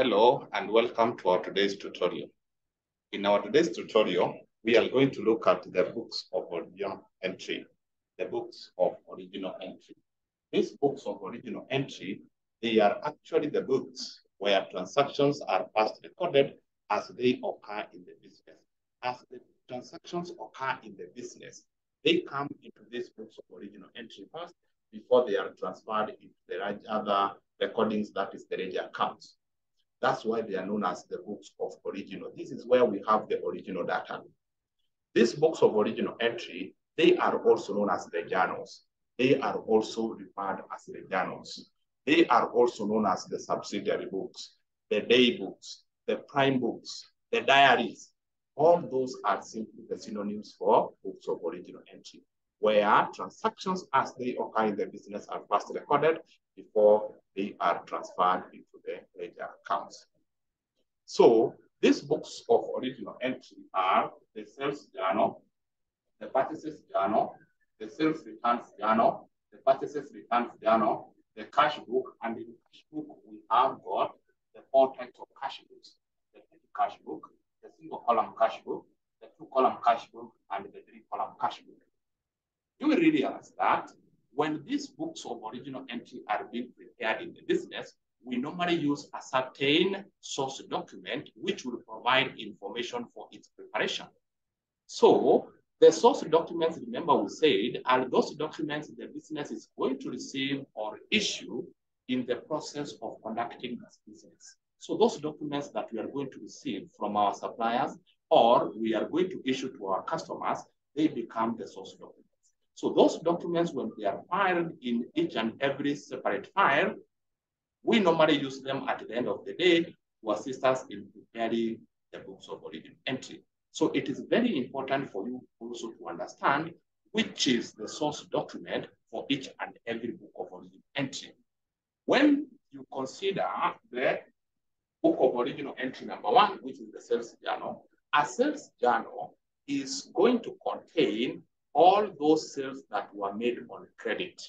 Hello and welcome to our today's tutorial. In our today's tutorial, we are going to look at the books of original entry, the books of original entry. These books of original entry, they are actually the books where transactions are first recorded as they occur in the business. As the transactions occur in the business, they come into these books of original entry first before they are transferred into the other recordings, that is the ledger accounts. That's why they are known as the books of original. This is where we have the original data. These books of original entry, they are also known as the journals. They are also referred as the journals. They are also known as the subsidiary books, the day books, the prime books, the diaries. All those are simply the synonyms for books of original entry, where transactions as they occur in the business are first recorded before they are transferred into the ledger accounts. So these books of original entry are the sales journal, the purchases journal, the sales returns journal, the purchases returns journal, the cash book, and in the cash book we have got the four types of cash books, the cash book, the single column cash book, the two column cash book, and the three column cash book. You will realize that when these books of original entry are being prepared in the business, we normally use a certain source document which will provide information for its preparation. So the source documents, remember we said, are those documents the business is going to receive or issue in the process of conducting this business. So those documents that we are going to receive from our suppliers or we are going to issue to our customers, they become the source documents. So those documents, when they are filed in each and every separate file, we normally use them at the end of the day to assist us in preparing the books of origin entry. So it is very important for you also to understand which is the source document for each and every book of origin entry. When you consider the book of original entry number one, which is the sales journal, a sales journal is going to contain all those sales that were made on credit.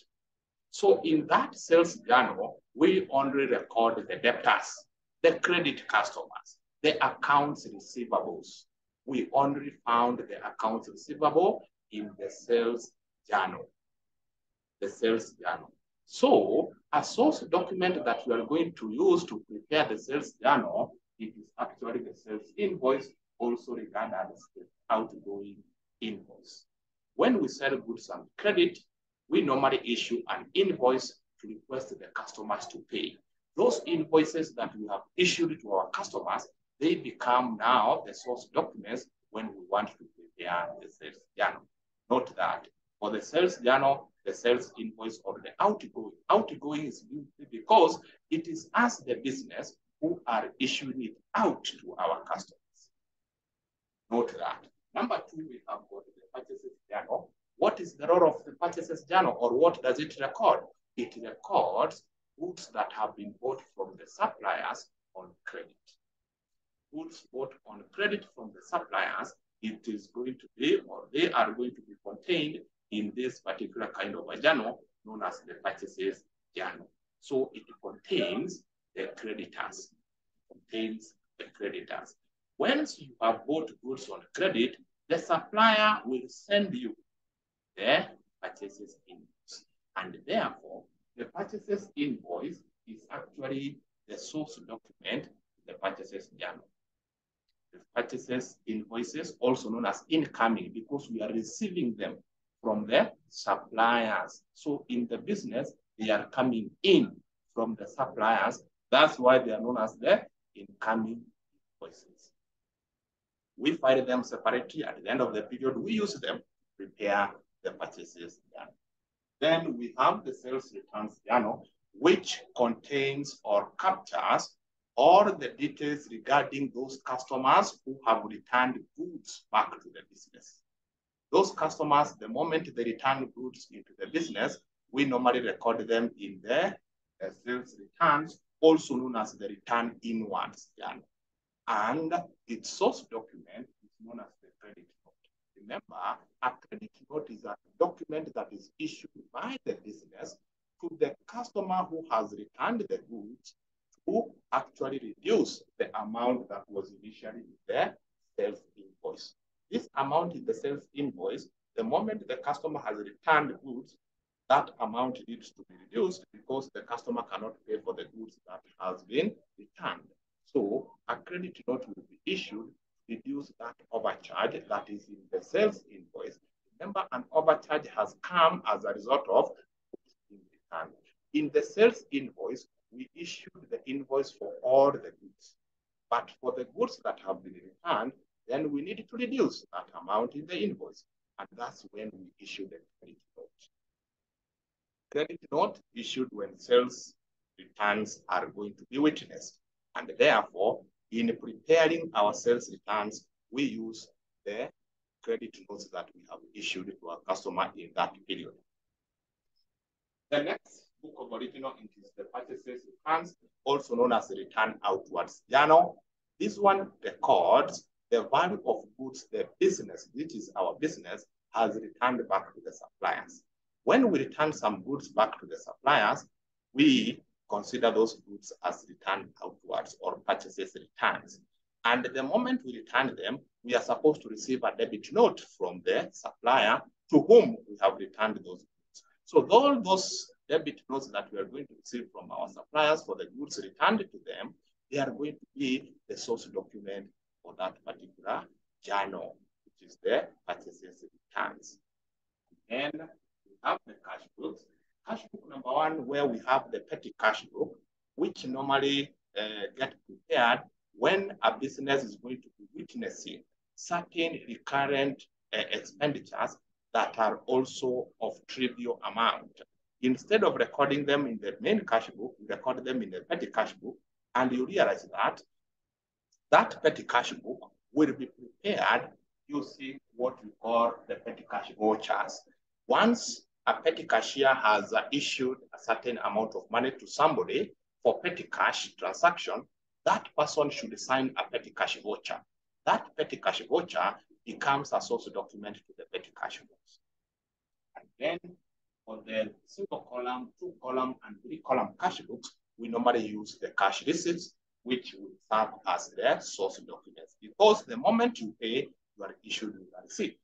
So in that sales journal, we only record the debtors, the credit customers, the accounts receivables. We only found the accounts receivable in the sales journal, the sales journal. So a source document that you are going to use to prepare the sales journal, it is actually the sales invoice, also regarded as the outgoing invoice. When we sell goods on credit, we normally issue an invoice to request the customers to pay. Those invoices that we have issued to our customers, they become now the source documents when we want to prepare the sales journal. Note that for the sales journal, the sales invoice or the outgoing, outgoing is because it is us, the business, who are issuing it out to our customers. Note that. Number two, we have got the purchases journal. What is the role of the purchases journal or what does it record? It records goods that have been bought from the suppliers on credit. Goods bought on credit from the suppliers, it is going to be or they are going to be contained in this particular kind of a journal known as the purchases journal. So it contains the creditors, it contains the creditors. Once you have bought goods on credit, the supplier will send you the purchases invoice. And therefore, the purchases invoice is actually the source document the purchases journal. The purchases invoices, also known as incoming, because we are receiving them from the suppliers. So in the business, they are coming in from the suppliers. That's why they are known as the incoming invoices. We file them separately. At the end of the period, we use them to prepare the purchases journal. Then we have the sales returns journal, which contains or captures all the details regarding those customers who have returned goods back to the business. Those customers, the moment they return goods into the business, we normally record them in the sales returns, also known as the return inwards journal and its source document is known as the credit note. Remember, a credit note is a document that is issued by the business to the customer who has returned the goods to actually reduce the amount that was initially in the sales invoice. This amount in the sales invoice, the moment the customer has returned goods, that amount needs to be reduced because the customer cannot pay for the goods that has been returned. So a credit note will be issued to reduce that overcharge that is in the sales invoice. Remember, an overcharge has come as a result of returned. In the sales invoice, we issued the invoice for all the goods. But for the goods that have been returned, then we need to reduce that amount in the invoice. And that's when we issue the credit note. Credit note issued when sales returns are going to be witnessed. And therefore, in preparing our sales returns, we use the credit notes that we have issued to our customer in that period. The next book of original is the purchases returns, also known as the return outwards journal. This one records the value of goods the business, which is our business, has returned back to the suppliers. When we return some goods back to the suppliers, we consider those goods as returned outwards or purchases returns. And the moment we return them, we are supposed to receive a debit note from the supplier to whom we have returned those goods. So all those debit notes that we are going to receive from our suppliers for the goods returned to them, they are going to be the source document for that particular journal, which is the purchases returns. And we have the cash books. Cash book number one, where we have the petty cash book, which normally uh, get prepared when a business is going to be witnessing certain recurrent uh, expenditures that are also of trivial amount. Instead of recording them in the main cash book, we record them in the petty cash book, and you realize that that petty cash book will be prepared using what we call the petty cash vouchers. Once a petty cashier has uh, issued a certain amount of money to somebody for petty cash transaction, that person should sign a petty cash voucher. That petty cash voucher becomes a source document to the petty cash books. And then for the single column, two column, and three column cash books, we normally use the cash receipts, which will serve as the source documents. Because the moment you pay, you are issued with a receipt.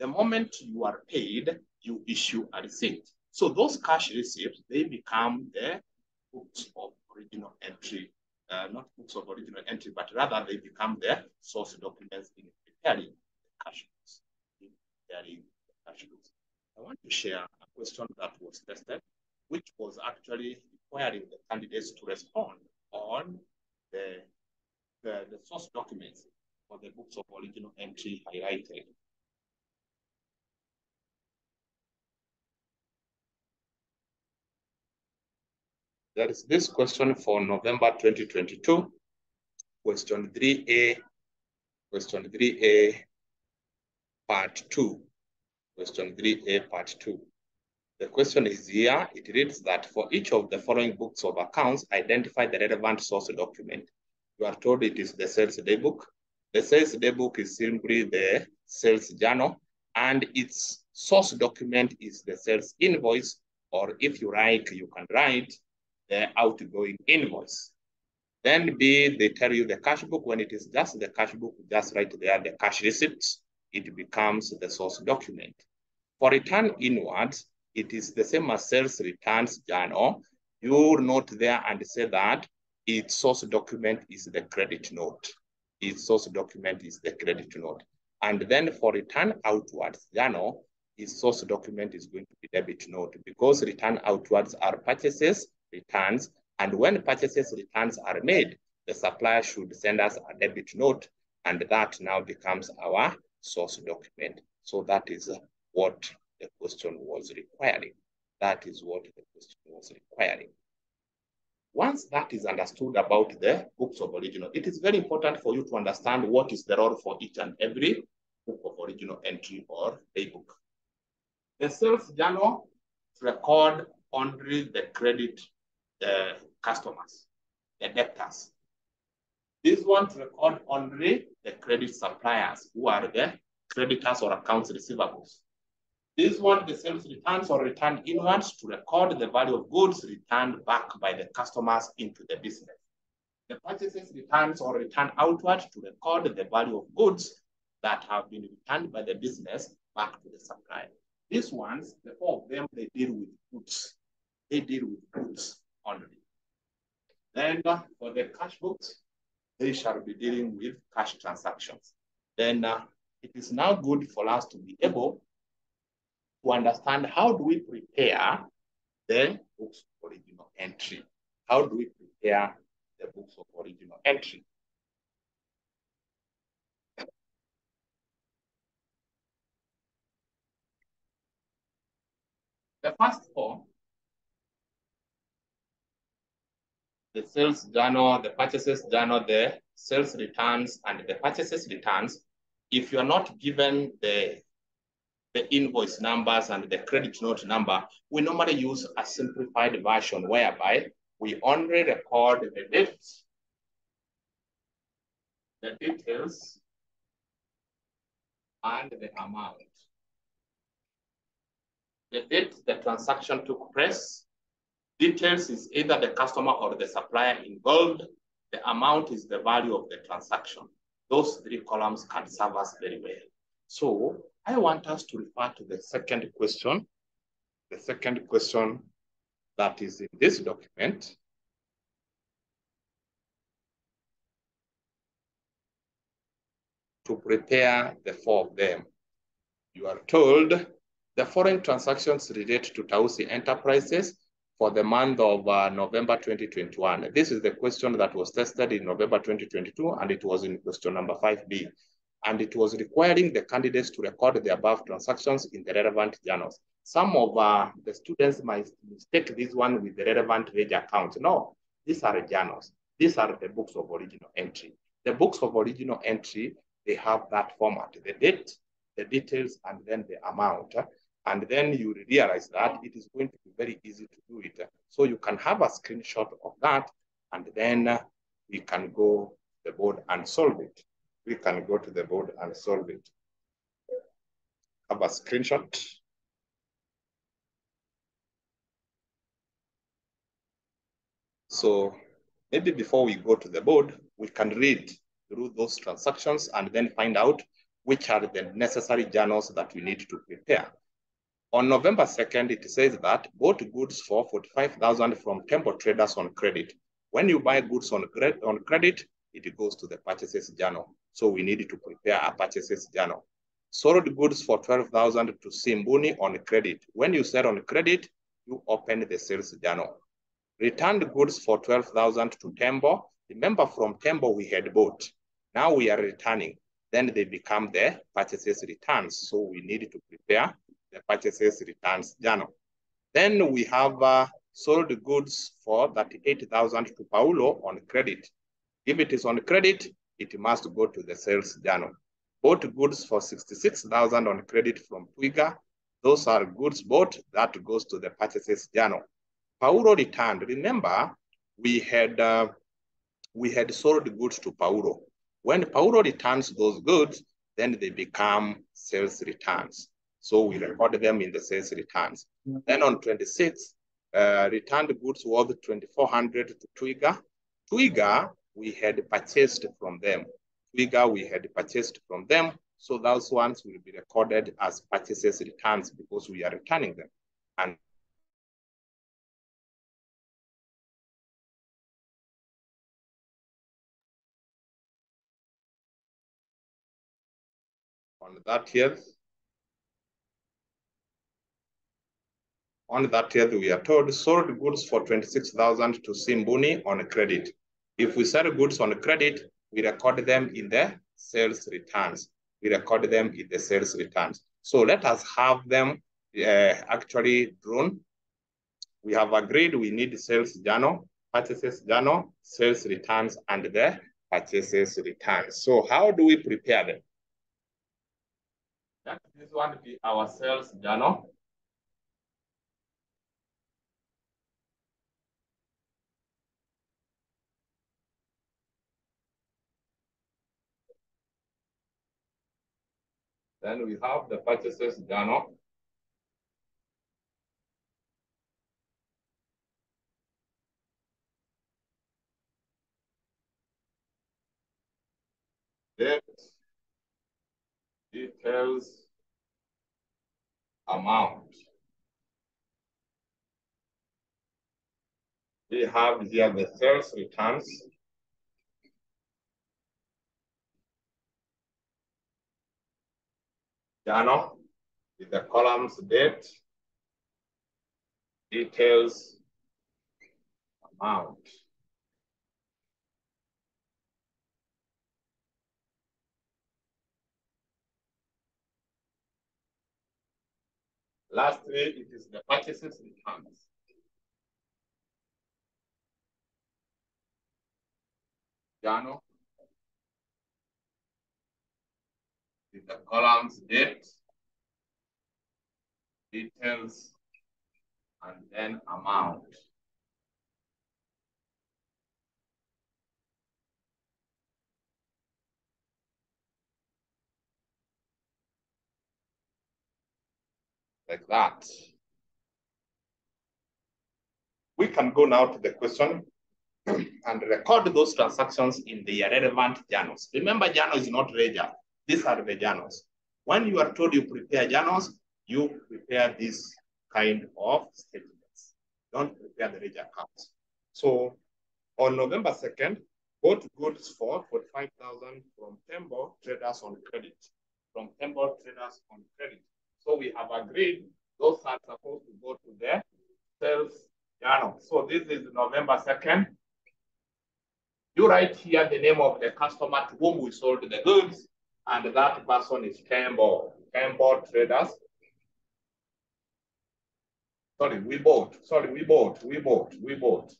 The moment you are paid, you issue a receipt. So those cash receipts, they become the books of original entry, uh, not books of original entry, but rather they become the source documents in preparing the cash books. In preparing the cash books. I want to share a question that was tested, which was actually requiring the candidates to respond on the, the, the source documents for the books of original entry highlighted. There is this question for November 2022, question 3A, question 3A, part 2, question 3A, part 2. The question is here, it reads that for each of the following books of accounts, identify the relevant source document. You are told it is the sales daybook. The sales daybook is simply the sales journal, and its source document is the sales invoice, or if you like, you can write the outgoing invoice. Then B, they tell you the cash book. When it is just the cash book, just write there the cash receipts. It becomes the source document. For return inwards, it is the same as sales returns journal. You note there and say that its source document is the credit note. Its source document is the credit note. And then for return outwards journal, its source document is going to be debit note because return outwards are purchases returns. And when purchases returns are made, the supplier should send us a debit note, and that now becomes our source document. So that is what the question was requiring. That is what the question was requiring. Once that is understood about the books of original, it is very important for you to understand what is the role for each and every book of original entry or daybook. The sales journal record only the credit the customers, the debtors. This one to record only the credit suppliers who are the creditors or accounts receivables. This one, the sales returns or return inwards to record the value of goods returned back by the customers into the business. The purchases returns or return outward to record the value of goods that have been returned by the business back to the supplier. These ones, the four of them, they deal with goods. They deal with goods only. Then uh, for the cash books, they shall be dealing with cash transactions. Then uh, it is now good for us to be able to understand how do we prepare the books of original entry. How do we prepare the books of original entry? The first four, the sales journal, the purchases journal, the sales returns, and the purchases returns, if you're not given the, the invoice numbers and the credit note number, we normally use a simplified version whereby we only record the dates, the details, and the amount. The date the transaction took place, details is either the customer or the supplier involved, the amount is the value of the transaction. Those three columns can serve us very well. So I want us to refer to the second question, the second question that is in this document. To prepare the four of them. You are told the foreign transactions relate to Tausi Enterprises for the month of uh, November 2021. This is the question that was tested in November 2022, and it was in question number 5B. And it was requiring the candidates to record the above transactions in the relevant journals. Some of uh, the students might mistake this one with the relevant ledger account. No, these are journals. These are the books of original entry. The books of original entry, they have that format, the date, the details, and then the amount. And then you realize that it is going to be very easy to do it. So you can have a screenshot of that, and then we can go to the board and solve it. We can go to the board and solve it. Have a screenshot. So maybe before we go to the board, we can read through those transactions and then find out which are the necessary journals that we need to prepare. On November 2nd, it says that bought goods for 45,000 from Tembo Traders on credit. When you buy goods on, credit, on credit, it goes to the purchases journal. So we need to prepare a purchases journal. Sold goods for 12,000 to Simbuni on credit. When you sell on credit, you open the sales journal. Returned goods for 12,000 to Tembo. Remember from Tembo we had bought. Now we are returning. Then they become the purchases returns. So we need to prepare the purchases returns journal. Then we have uh, sold goods for 38,000 to Paulo on credit. If it is on credit, it must go to the sales journal. Bought goods for 66,000 on credit from Twiga. Those are goods bought that goes to the purchases journal. Paulo returned. Remember, we had uh, we had sold goods to Paulo. When Paulo returns those goods, then they become sales returns. So we record them in the sales returns. Then on 26, uh, returned goods worth 2,400 to Twiga. Twiga, we had purchased from them. Twiga, we had purchased from them. So those ones will be recorded as purchases returns because we are returning them. And on that here, On that year, we are told sold goods for 26,000 to Simbuni on credit. If we sell goods on credit, we record them in the sales returns. We record them in the sales returns. So let us have them uh, actually drawn. We have agreed we need sales journal, purchases journal, sales returns, and the purchases returns. So how do we prepare them? This one be our sales journal. Then we have the purchases done up. Debt, details, amount. We have here the sales returns. Journal with the columns date, details, amount. Lastly, it is the purchases returns. Journal. The columns date, details, and then amount. Like that. We can go now to the question and record those transactions in the relevant journals. Remember, journal is not ledger. These are the journals. When you are told you prepare journals, you prepare this kind of statements. Don't prepare the ledger accounts. So on November 2nd, bought goods for 45,000 from Tembo traders on credit. From Tembo traders on credit. So we have agreed those are supposed to go to the sales journal. So this is November 2nd. You write here the name of the customer to whom we sold the goods, and that person is Tembo, Tembo traders. Sorry, we bought. Sorry, we bought. We bought. We bought.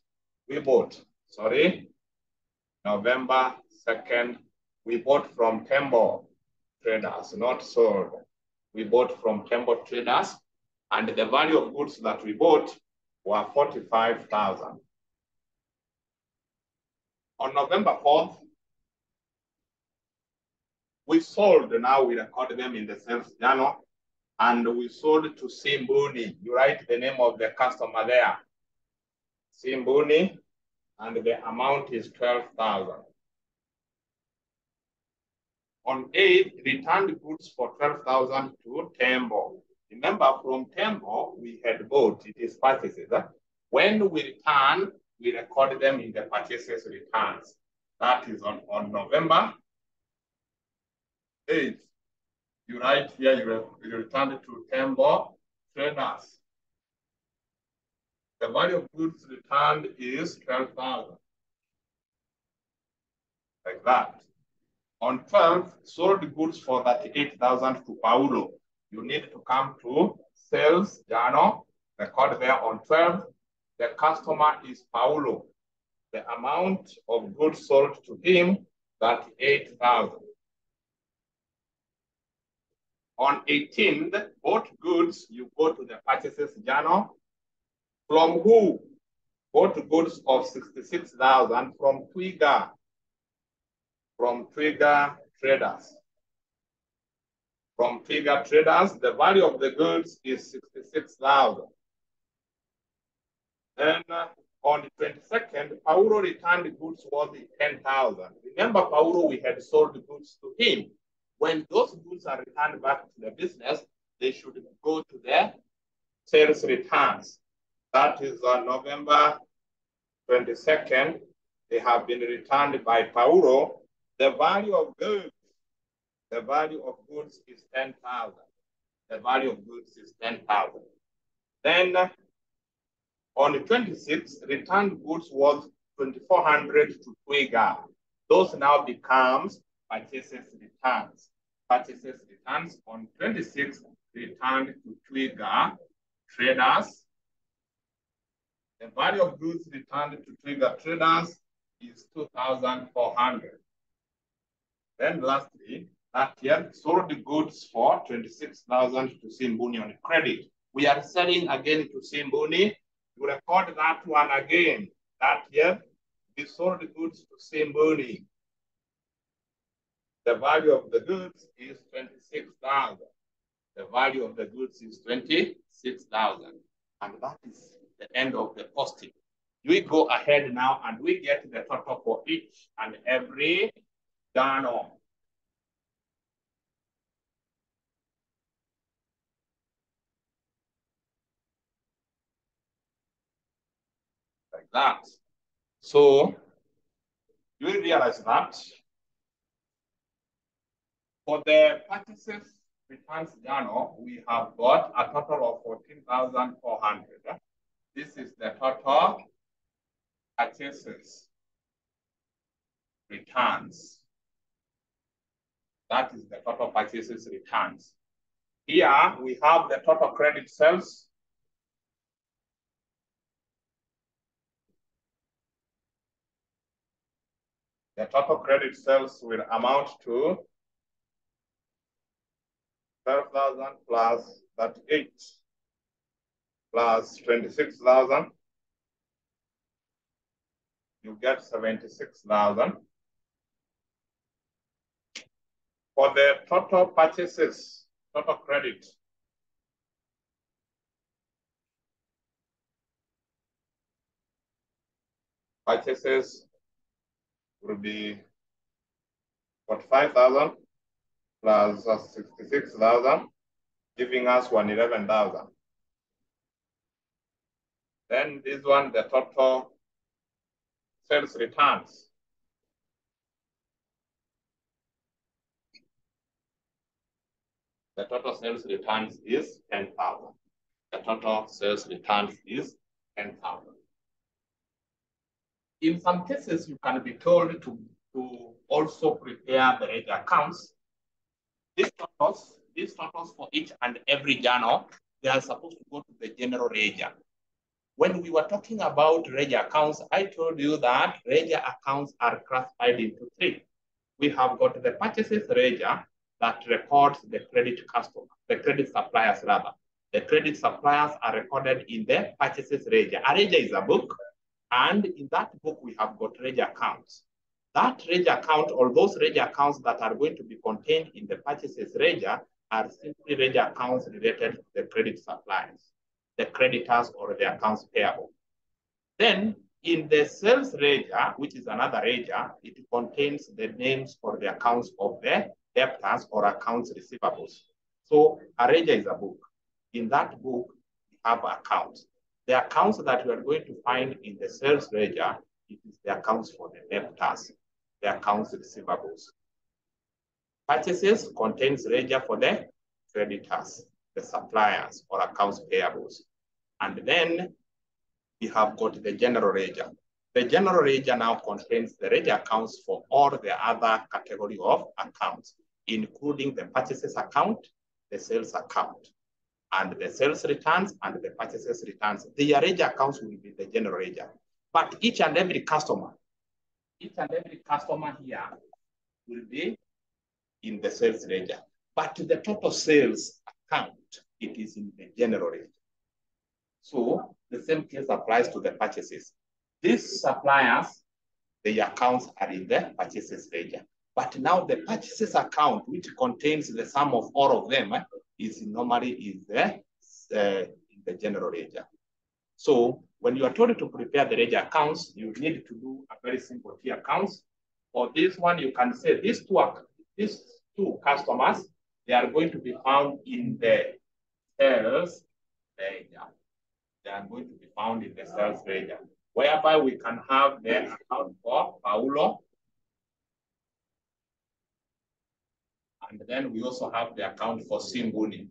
We bought. Sorry. November 2nd, we bought from Tembo traders, not sold. We bought from Tembo traders, and the value of goods that we bought were 45,000. On November 4th, we sold, now we record them in the sales journal, and we sold to Simbuni. You write the name of the customer there. Simbuni, and the amount is 12,000. On 8, returned goods for 12,000 to Tembo. Remember, from Tembo, we had bought, it is purchases. Eh? When we return, we record them in the purchases returns. That is on, on November 8th. You write here, you, you return it to Tembo traders. The value of goods returned is 12,000. Like that. On 12th, sold goods for 38,000 to Paulo. You need to come to sales journal, record there on 12th. The customer is Paulo. The amount of goods sold to him, 38,000. On 18th, bought goods, you go to the purchases journal. From who? Bought goods of 66,000 from Twiga. From Twiga Traders. From Twiga Traders, the value of the goods is 66,000. Then uh, on the 22nd, Paulo returned goods worth 10,000. Remember, Paulo, we had sold goods to him. When those goods are returned back to the business, they should go to their sales returns. That is on November 22nd. They have been returned by Paulo. The value of goods, the value of goods is 10,000. The value of goods is 10,000. Then on the 26th, returned goods was 2,400 to Twiga. Those now becomes purchases returns. Purchases returns on 26th, returned to Twiga traders. The value of goods returned to Twiga traders is 2,400. Then lastly, that year sold the goods for 26,000 to Simbuni on credit. We are selling again to Simbuni. You record that one again. That year, we sold the goods to Simbuni. The value of the goods is 26,000. The value of the goods is 26,000. And that is the end of the posting. We go ahead now and we get the total for each and every donor. Like that. So you realize that for the purchases returns journal, we have got a total of 14,400. This is the total purchases returns. That is the total purchases returns. Here we have the total credit sales. The total credit sales will amount to 12,000 plus 38 plus 26,000. You get 76,000. For the total purchases, total credit, purchases will be 45,000 plus 66,000, giving us 111,000. Then this one, the total sales returns. The total sales returns is 10,000. The total sales returns is 10,000. In some cases, you can be told to, to also prepare the ledger accounts. These totals, these totals for each and every journal, they are supposed to go to the general ledger. When we were talking about ledger accounts, I told you that ledger accounts are classified into three. We have got the purchases ledger that records the credit customer, the credit suppliers rather. The credit suppliers are recorded in the purchases ledger. A ledger is a book, and in that book, we have got ledger accounts. That ledger account or those ledger accounts that are going to be contained in the purchases ledger are simply ledger accounts related to the credit suppliers, the creditors or the accounts payable. Then in the sales ledger, which is another ledger, it contains the names or the accounts of the debtors or accounts receivables. So a ledger is a book. In that book, we have accounts. The accounts that we are going to find in the sales ledger, it is the accounts for the debtors, the accounts receivables. Purchases contains ledger for the creditors, the suppliers or accounts payables. And then we have got the general ledger. The general ledger now contains the ledger accounts for all the other category of accounts, including the purchases account, the sales account, and the sales returns and the purchases returns. The ledger accounts will be the general ledger. But each and every customer, each and every customer here will be in the sales ledger. But the total sales account, it is in the general ledger. So the same case applies to the purchases. These suppliers, the accounts are in the purchases ledger. But now the purchases account, which contains the sum of all of them, is normally is the, uh, in the general ledger. So when you are told to prepare the ledger accounts, you need to do a very simple T accounts. For this one, you can say these two, these two customers, they are going to be found in the sales ledger. They are going to be found in the sales ledger, whereby we can have the account for Paulo. And then we also have the account for Simbuni.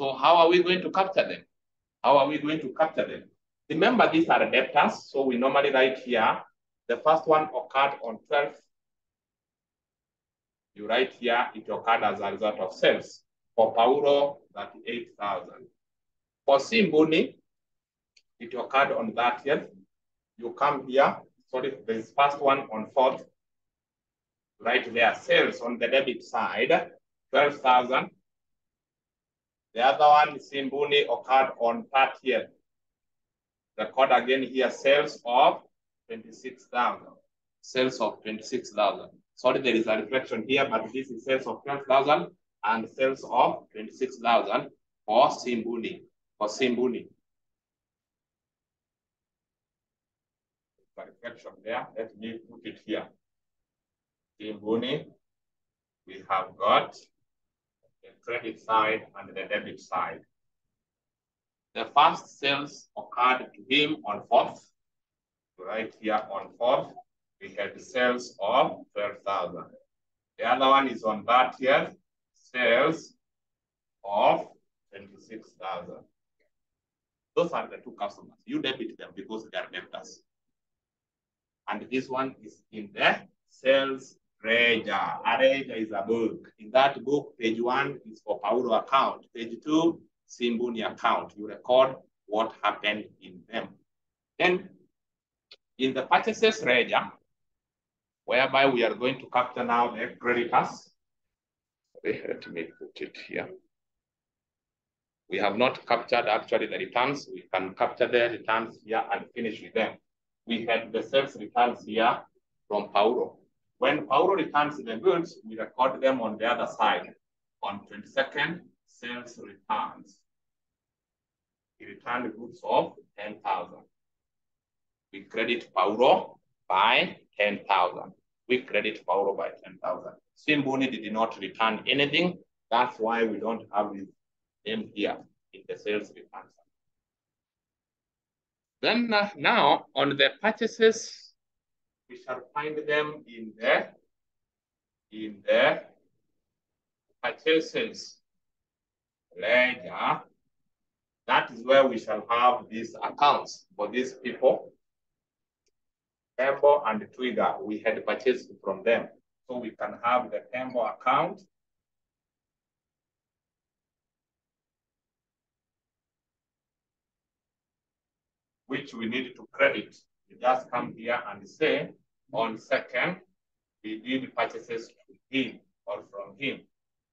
So how are we going to capture them? How are we going to capture them? Remember, these are debtors. So we normally write here, the first one occurred on 12th. You write here, it occurred as a result of sales. For Paulo, 38,000. For Simbuni, it occurred on 30th. You come here, sorry, this first one on 4th. Right there, sales on the debit side, 12,000. The other one, Simbuni, occurred on 30th. Record again here, sales of 26,000. Sales of 26,000. Sorry, there is a reflection here, but this is sales of 12,000 and sales of 26,000 for Simbuni. For Simbuni. Reflection there. Let me put it here. Simbuni, we have got credit side and the debit side. The first sales occurred to him on 4th. Right here on 4th, we had sales of 12,000. The other one is on that year, sales of 26,000. Those are the two customers. You debit them because they are debtors. And this one is in the sales ledger. A is a book. In that book, page one is for Paulo account. Page two, Simbuni account. You record what happened in them. Then in the purchases ledger, whereby we are going to capture now the creditors. Let me put it here. We have not captured actually the returns. We can capture the returns here and finish with them. We had the sales returns here from Paulo. When Paulo returns the goods, we record them on the other side. On 22nd, sales returns. He returned goods of 10,000. We credit Paulo by 10,000. We credit Paulo by 10,000. Simbuni did not return anything. That's why we don't have his name here in the sales returns. Then uh, now on the purchases, we shall find them in the in the purchases ledger. That is where we shall have these accounts for these people. Tembo and Twiga, we had purchased from them. So we can have the Tembo account which we need to credit. You just come here and say, on second, we did purchases to him or from him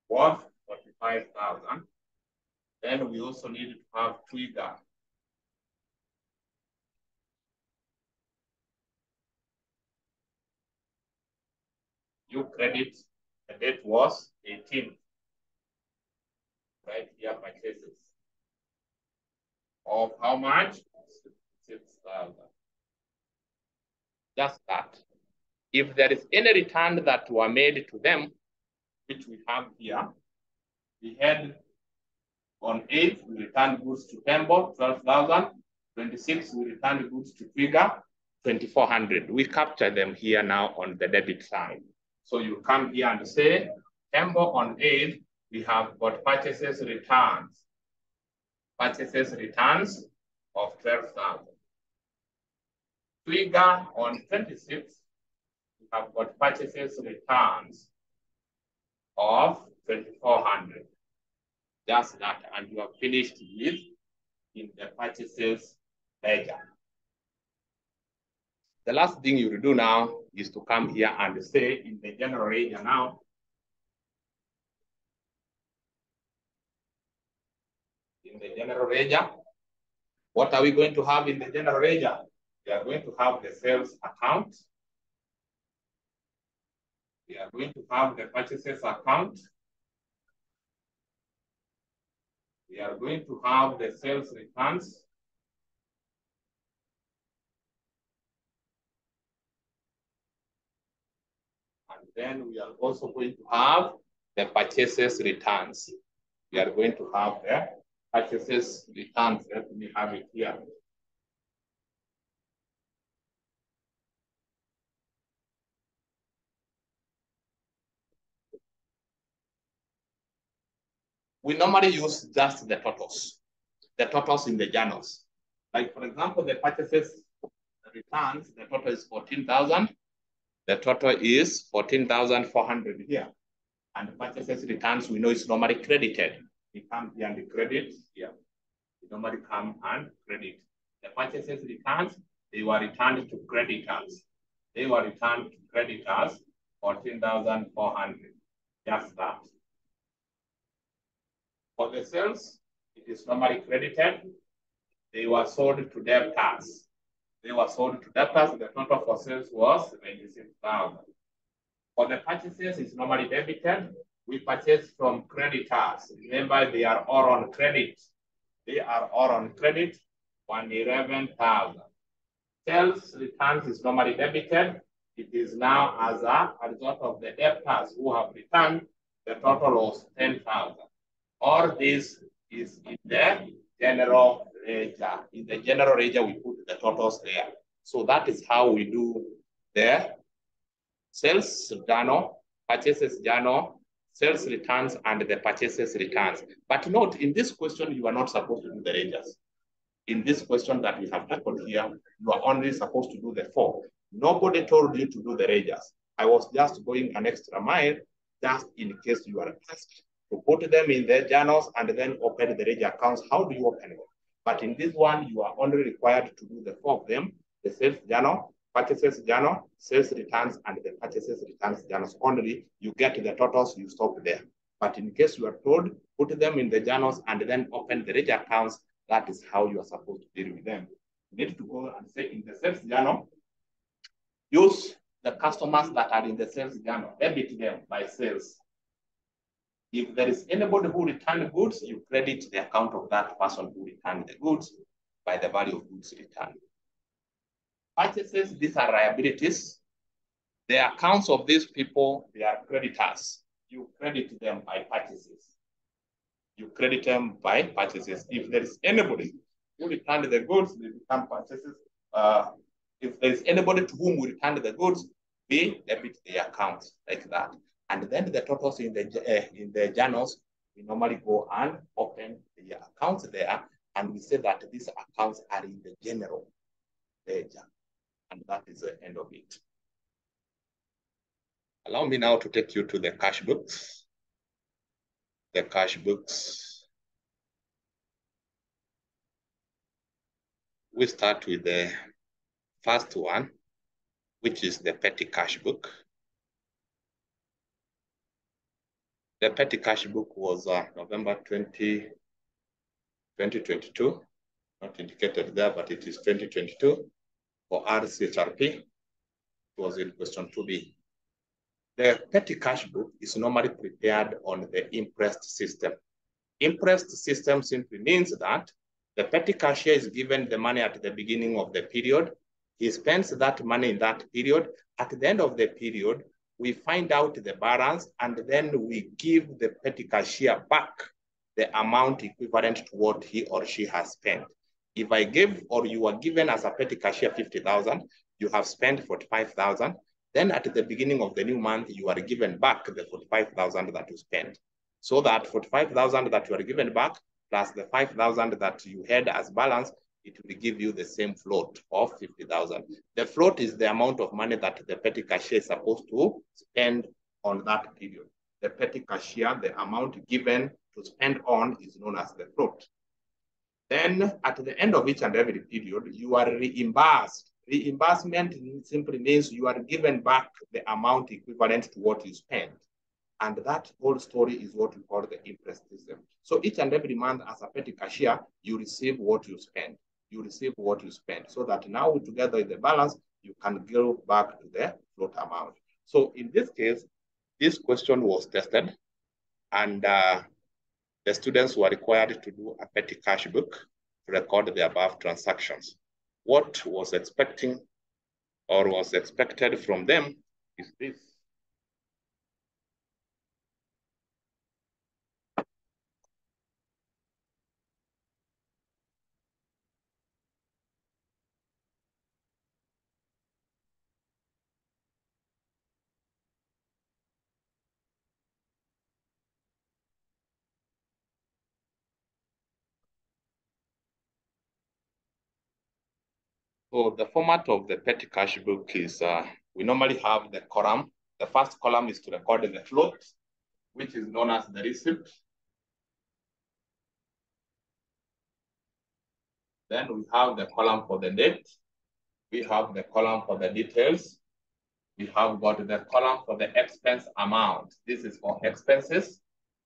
worth 45,000. Then we also need to have Twiga. You credit, the date was 18. Right here, purchases. Of how much? 6,000. Just that. If there is any return that were made to them, which we have here, we had on 8, we returned goods to Tembo, 12,000. 26, we returned goods to Twiga, 2,400. We capture them here now on the debit side. So you come here and say, Tembo on 8, we have got purchases returns. Purchases returns of 12,000. Twiga on 26, we have got purchases returns of 2,400. Just that, and you are finished with in the purchases ledger. The last thing you will do now is to come here and say in the general ledger now, in the general ledger, what are we going to have in the general ledger? We are going to have the sales account. We are going to have the purchases account. We are going to have the sales returns. And then we are also going to have the purchases returns. We are going to have the purchases returns. Let me have it here. We normally use just the totals, the totals in the journals. Like for example, the purchases returns, the total is 14,000. The total is 14,400 here. And the purchases returns, we know it's normally credited. We come here and credit here. We normally come and credit. The purchases returns, they were returned to creditors. They were returned to creditors, 14,400. Just that. For the sales, it is normally credited. They were sold to debtors. They were sold to debtors. The total for sales was 26,000. For the purchases, it's normally debited. We purchase from creditors. Remember, they are all on credit. They are all on credit, 111,000. Sales returns is normally debited. it is now as a, a result of the debtors who have returned, the total was 10,000. All this is in the general ledger. In the general ledger, we put the totals there. So that is how we do the sales journal, purchases journal, sales returns, and the purchases returns. But note, in this question, you are not supposed to do the ledgers. In this question that we have tackled here, you are only supposed to do the four. Nobody told you to do the ledgers. I was just going an extra mile just in case you are asked to put them in the journals and then open the ledger accounts. How do you open them? But in this one, you are only required to do the four of them, the sales journal, purchases journal, sales returns, and the purchases returns journals only. You get the totals, you stop there. But in case you are told, put them in the journals and then open the ledger accounts, that is how you are supposed to deal with them. You need to go and say in the sales journal, use the customers that are in the sales journal, debit them by sales. If there is anybody who returned goods, you credit the account of that person who returned the goods by the value of goods returned. Purchases, these are liabilities. The accounts of these people, they are creditors. You credit them by purchases. You credit them by purchases. If there is anybody who returned the goods, they become purchases. Uh, if there is anybody to whom we return the goods, we debit the account like that. And then the totals in the uh, in the journals, we normally go and open the accounts there, and we say that these accounts are in the general ledger, and that is the end of it. Allow me now to take you to the cash books. The cash books. We start with the first one, which is the petty cash book. The petty cash book was uh, November 20, 2022, not indicated there, but it is 2022 for RCHRP. It was in question 2B. The petty cash book is normally prepared on the imprest system. Imprest system simply means that the petty cashier is given the money at the beginning of the period. He spends that money in that period. At the end of the period, we find out the balance, and then we give the petty cashier back the amount equivalent to what he or she has spent. If I give or you are given as a petty cashier 50,000, you have spent 45,000, then at the beginning of the new month, you are given back the 45,000 that you spent. So that 45,000 that you are given back plus the 5,000 that you had as balance it will give you the same float of 50,000. The float is the amount of money that the petty cashier is supposed to spend on that period. The petty cashier, the amount given to spend on is known as the float. Then at the end of each and every period, you are reimbursed. Reimbursement simply means you are given back the amount equivalent to what you spent. And that whole story is what we call the imprest system. So each and every month as a petty cashier, you receive what you spend you receive what you spend. So that now together in the balance, you can go back to the float amount. So in this case, this question was tested and uh, the students were required to do a petty cash book to record the above transactions. What was expecting or was expected from them is this. So the format of the petty cash book is uh, we normally have the column. The first column is to record the float, which is known as the receipt. Then we have the column for the date. We have the column for the details. We have got the column for the expense amount. This is for expenses.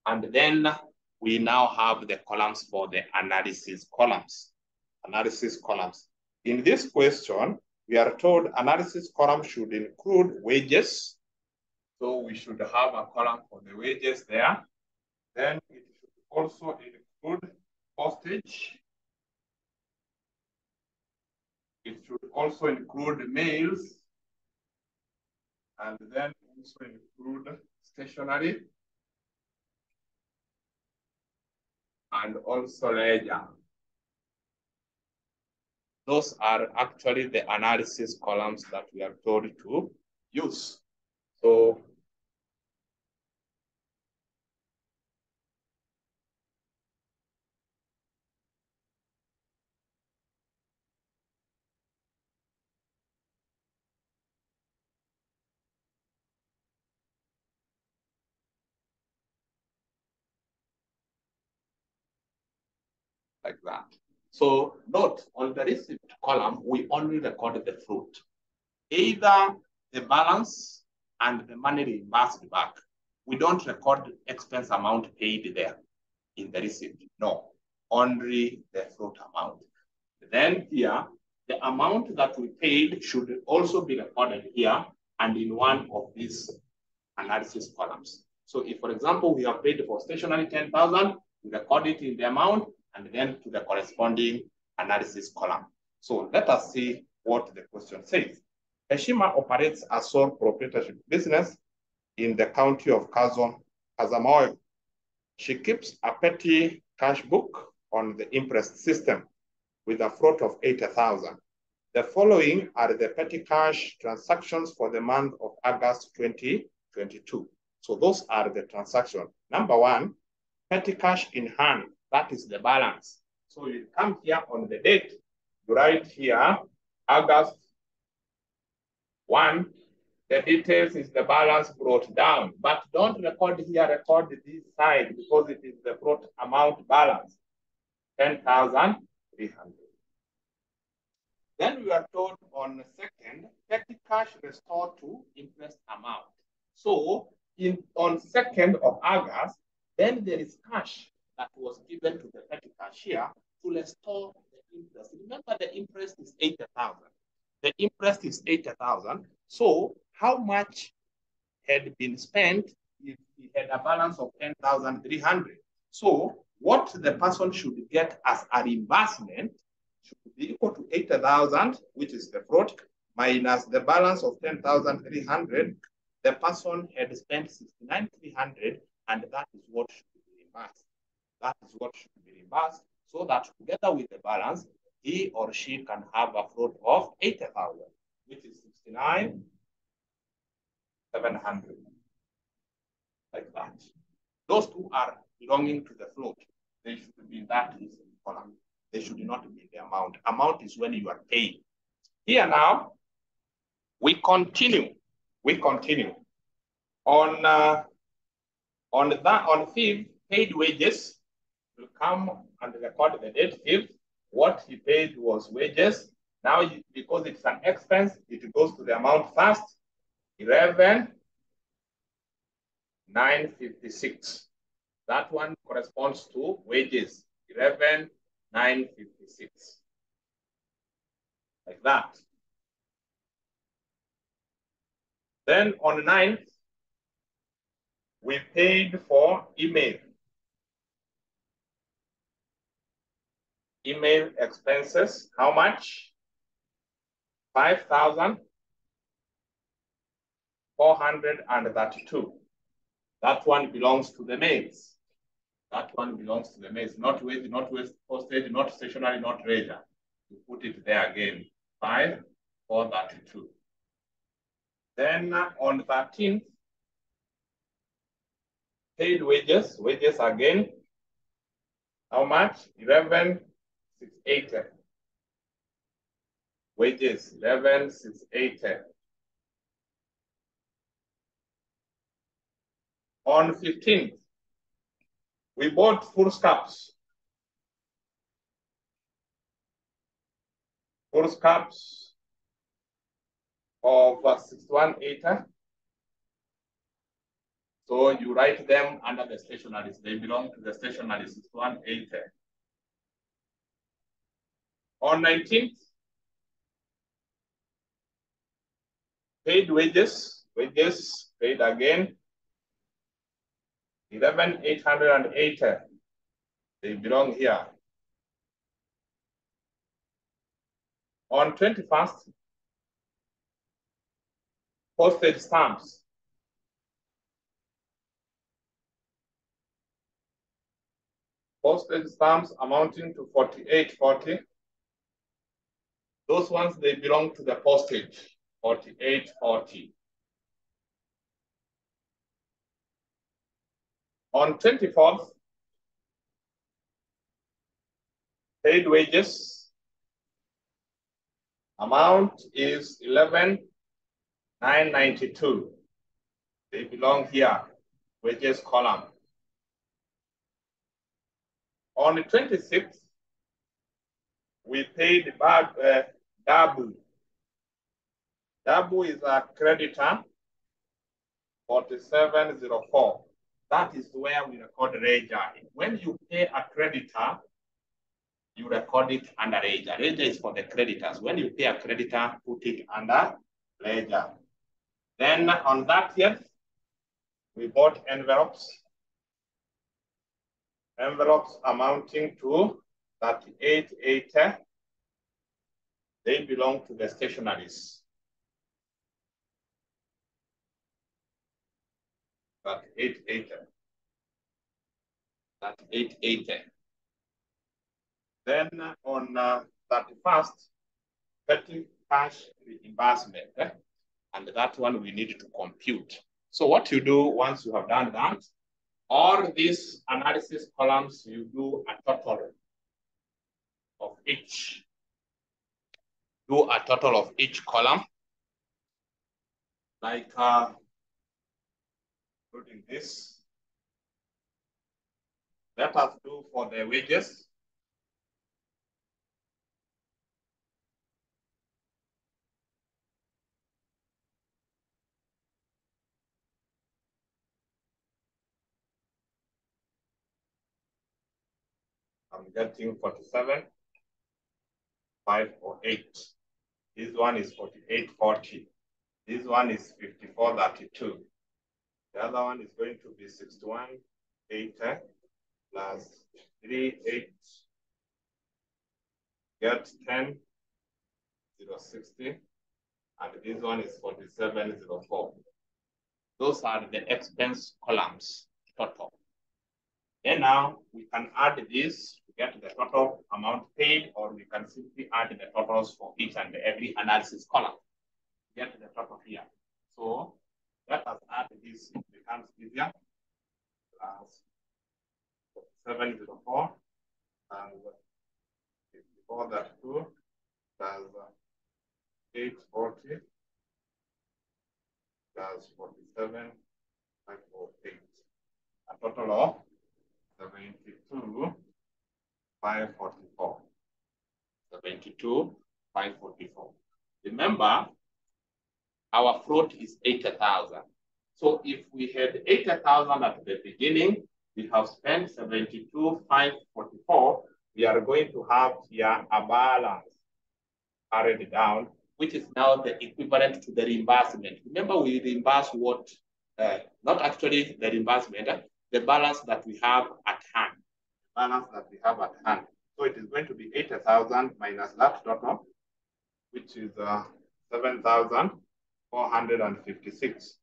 And then we now have the columns for the analysis columns. Analysis columns. In this question, we are told analysis column should include wages. So we should have a column for the wages there. Then it should also include postage. It should also include mails. and then also include stationery and also ledger. Those are actually the analysis columns that we are told to use. So like that. So note on the receipt column, we only record the fruit, either the balance and the money reimbursed back. We don't record expense amount paid there in the receipt. No, only the fruit amount. Then here, the amount that we paid should also be recorded here and in one of these analysis columns. So if, for example, we have paid for stationery 10,000, we record it in the amount and then to the corresponding analysis column. So let us see what the question says. Heshima operates a sole proprietorship business in the county of Kazon, Kazamoyo. She keeps a petty cash book on the imprest system with a float of 80,000. The following are the petty cash transactions for the month of August 2022. So those are the transactions. Number one, petty cash in hand, that is the balance. So you come here on the date, you write here, August 1, the details is the balance brought down. But don't record here, record this side because it is the brought amount balance, 10,300. Then we are told on the second, petty cash restored to imprest amount. So in on 2nd of August, then there is cash that was given to the petty cashier to restore the imprest. Remember, the imprest is 80,000. The imprest is 80,000. So how much had been spent if he had a balance of 10,300? So what the person should get as a reimbursement should be equal to 80,000, which is the fraud, minus the balance of 10,300. The person had spent 69,300, and that is what should be reimbursed. That is what should be reimbursed so that together with the balance, he or she can have a float of 80,000, which is 69, 700, like that. Those two are belonging to the float. They should be in that column. They should not be the amount. Amount is when you are paying. Here now, we continue. We continue. On uh, on that on fifth, paid wages will come and record the date if what he paid was wages. Now, because it's an expense, it goes to the amount first, 11, 956. That one corresponds to wages, 11, 956. Like that. Then on the 9th, we paid for email. Email expenses, how much? 5,432. That one belongs to the maids. That one belongs to the maids, not with, not with postage, not stationary, not leisure. You put it there again, 5,432. Then uh, on 13th, paid wages, wages again, how much? 11, 680. Wages, 11, 680. On 15th, we bought foolscaps. Four scalps of uh, 6180. So you write them under the stationaries. They belong to the stationaries, 6180. On 19th, paid wages, wages paid again, 11,880. They belong here. On 21st, postage stamps. Postage stamps amounting to 4840. Those ones, they belong to the postage, 4840. On 24th, paid wages amount is 11,992. They belong here, wages column. On the 26th, we paid back uh, Dabu. Dabu is a creditor, 4704. That is where we record ledger. When you pay a creditor, you record it under ledger. Ledger is for the creditors. When you pay a creditor, put it under ledger. Then on that year, we bought envelopes. Envelopes amounting to 3880. They belong to the stationaries. That 880. That 880. Then on uh, 31st, petty cash reimbursement. Eh? And that one we need to compute. So what you do once you have done that, all these analysis columns, you do a total of each. Do a total of each column. Like uh, including this. Let us do for the wages. I'm getting 47, 5 or 8. This one is 4840. This one is 5432. The other one is going to be 61, 8 eh, plus 3, 8. Get 10, 60. And this one is 4704. Those are the expense columns total. And now we can add this get the total amount paid, or we can simply add the totals for each and every analysis column. Get the total here. So let us add this, it becomes easier. Plus 704 and 54 that 2 plus uh, 840 plus 47 and 548. A total of 72 544. 72 544. Remember, our float is 80,000. So if we had 80,000 at the beginning, we have spent 72, 544, we are going to have here a balance carried down, which is now the equivalent to the reimbursement. Remember, we reimburse what, uh, not actually the reimbursement, uh, the balance that we have at hand. Balance that we have at hand. So it is going to be 80,000 minus that total, which is uh, 7,456.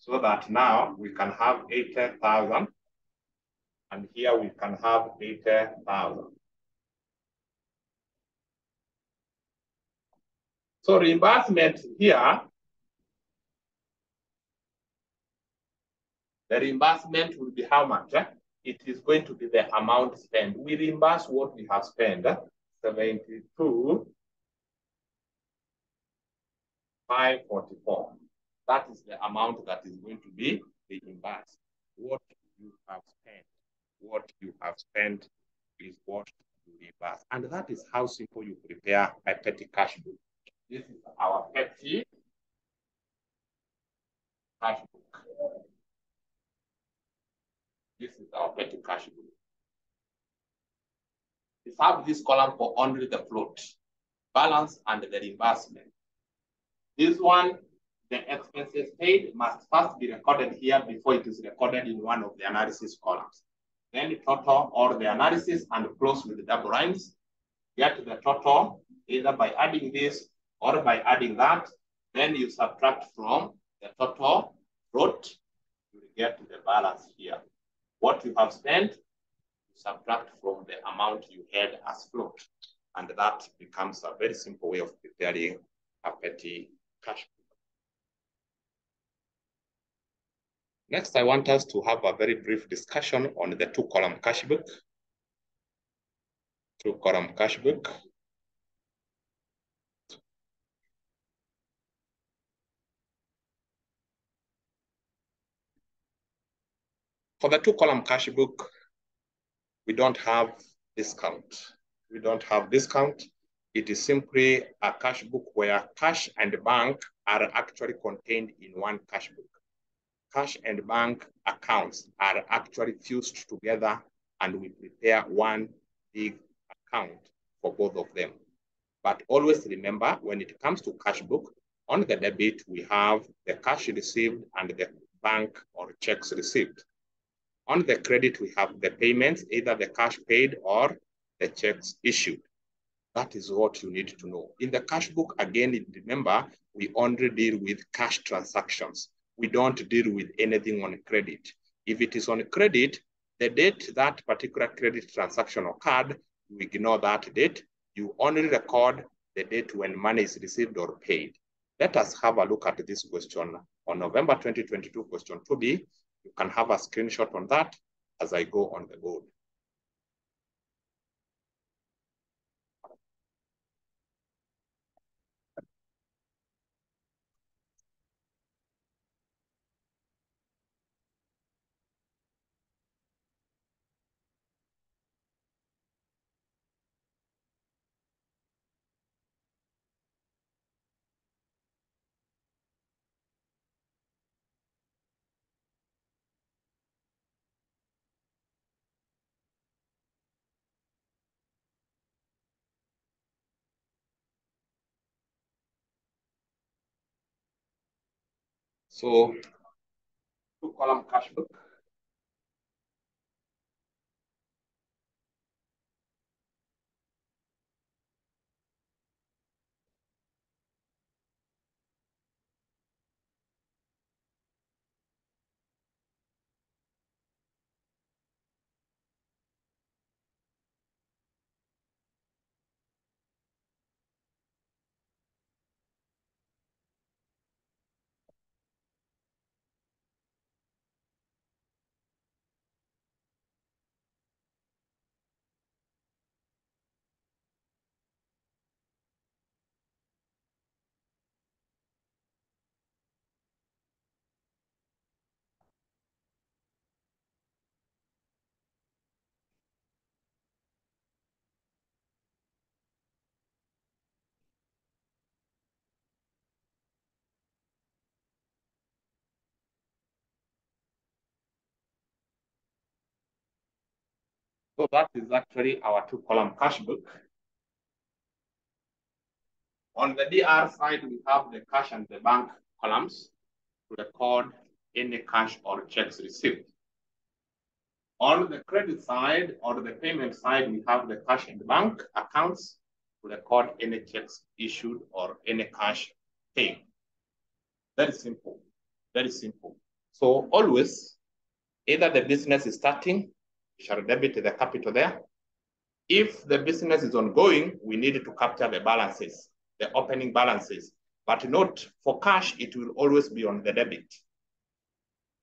So that now we can have 80,000 and here we can have 80,000. So reimbursement here, the reimbursement will be how much? It is going to be the amount spent. We reimburse what we have spent, uh, 72, 544. That is the amount that is going to be reimbursed. What you have spent, what you have spent is what you reimburse. And that is how simple you prepare a petty cash book. This is our petty cash book. This is our petty cash book. We have this column for only the float, balance, and the reimbursement. This one, the expenses paid must first be recorded here before it is recorded in one of the analysis columns. Then the total or the analysis and close with the double lines. Get the total either by adding this or by adding that. Then you subtract from the total float, you will get the balance here. What you have spent, subtract from the amount you had as float. And that becomes a very simple way of preparing a petty cash book. Next, I want us to have a very brief discussion on the two-column cash book. Two-column cash book. For the two-column cash book, we don't have discount. We don't have discount. It is simply a cash book where cash and bank are actually contained in one cash book. Cash and bank accounts are actually fused together and we prepare one big account for both of them. But always remember when it comes to cash book, on the debit, we have the cash received and the bank or checks received. On the credit, we have the payments, either the cash paid or the checks issued. That is what you need to know. In the cash book, again, remember, we only deal with cash transactions. We don't deal with anything on credit. If it is on credit, the date that particular credit transaction occurred, you ignore that date. You only record the date when money is received or paid. Let us have a look at this question on November 2022, question 2B. You can have a screenshot on that as I go on the board. So two column cash book. So that is actually our two column cash book. On the DR side, we have the cash and the bank columns to record any cash or checks received. On the credit side or the payment side, we have the cash and bank accounts to record any checks issued or any cash paid. Very simple, very simple. So always, either the business is starting shall debit the capital there. If the business is ongoing, we need to capture the balances, the opening balances, but not for cash, it will always be on the debit.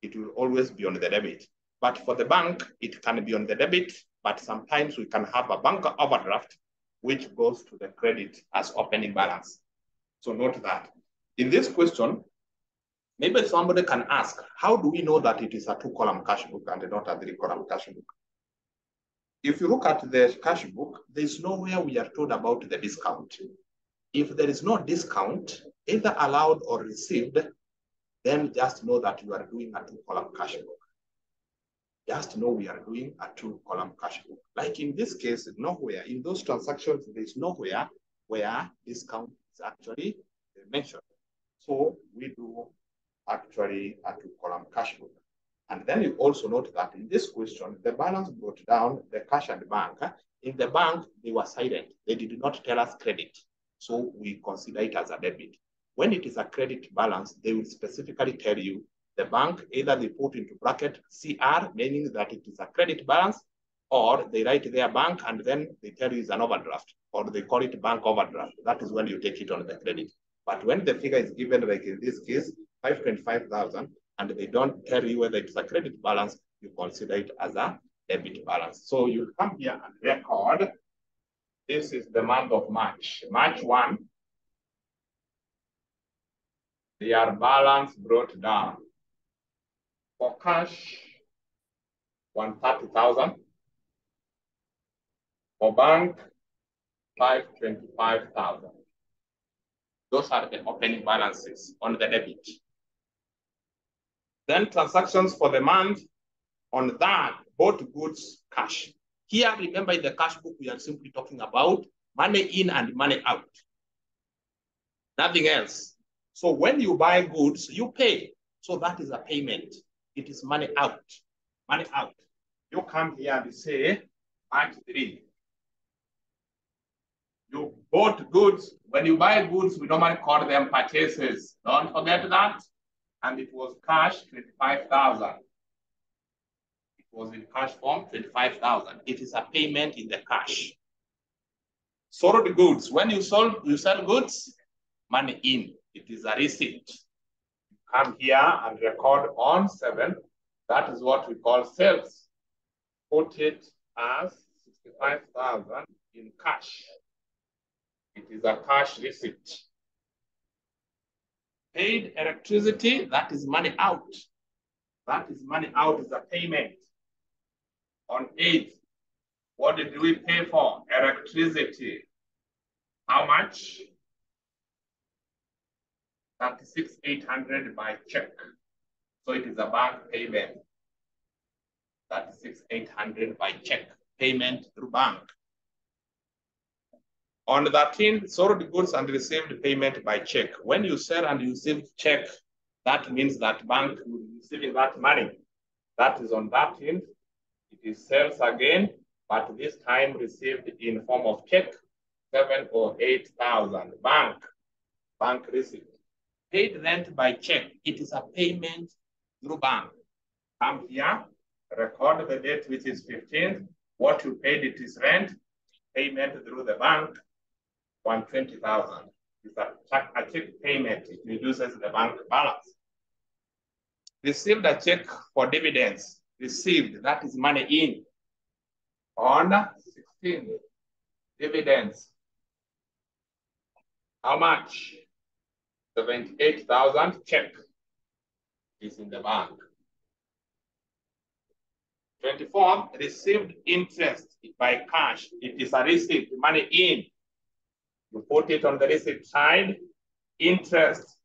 It will always be on the debit. But for the bank, it can be on the debit, but sometimes we can have a bank overdraft, which goes to the credit as opening balance. So note that. In this question, maybe somebody can ask, how do we know that it is a two-column cash book and not a three-column cash book? If you look at the cash book, there's nowhere we are told about the discount. If there is no discount, either allowed or received, then just know that you are doing a two-column cash book. Just know we are doing a two-column cash book. Like in this case, nowhere, in those transactions, there's nowhere where discount is actually mentioned. So we do actually a two-column cash book. And then you also note that in this question, the balance brought down the cash and bank. In the bank, they were silent. They did not tell us credit. So we consider it as a debit. when it is a credit balance, they will specifically tell you the bank, either they put into bracket CR, meaning that it is a credit balance, or they write their bank and then they tell you it's an overdraft, or they call it bank overdraft. That is when you take it on the credit. But when the figure is given, like in this case, 525,000, and they don't tell you whether it's a credit balance, you consider it as a debit balance. So you come here and record, this is the month of March, March 1, their balance brought down. For cash, 130,000. For bank, 525,000. Those are the opening balances on the debit. Then transactions for the month, on that, both goods, cash. Here, remember in the cash book, we are simply talking about money in and money out. Nothing else. So when you buy goods, you pay. So that is a payment. It is money out. Money out. You come here and say, March 3. You bought goods. When you buy goods, we normally call them purchases. Don't forget that. And it was cash 25,000. It was in cash form 25,000. It is a payment in the cash. Sold goods. When you sold, you sell goods, money in. It is a receipt. You come here and record on seven. That is what we call sales. Put it as 65,000 in cash. It is a cash receipt. Paid electricity, that is money out. That is money out is a payment. On eight, what did we pay for? Electricity. How much? 36,800 by check. So it is a bank payment. 36,800 by check. Payment through bank. On the 13th, sold goods and received payment by check. When you sell and you receive check, that means that bank will be receiving that money. That is on 13th. It is sales again, but this time received in form of check, seven or 8,000. Bank, bank receipt paid rent by check. It is a payment through bank. Come here, record the date, which is 15th. What you paid, it is rent. Payment through the bank, 120,000. It's a, a check payment. It reduces the bank balance. Received a check for dividends. Received, that is money in. On 16, dividends. How much? 78,000 check is in the bank. 24, received interest by cash. It is a receipt, money in. You put it on the receipt side, interest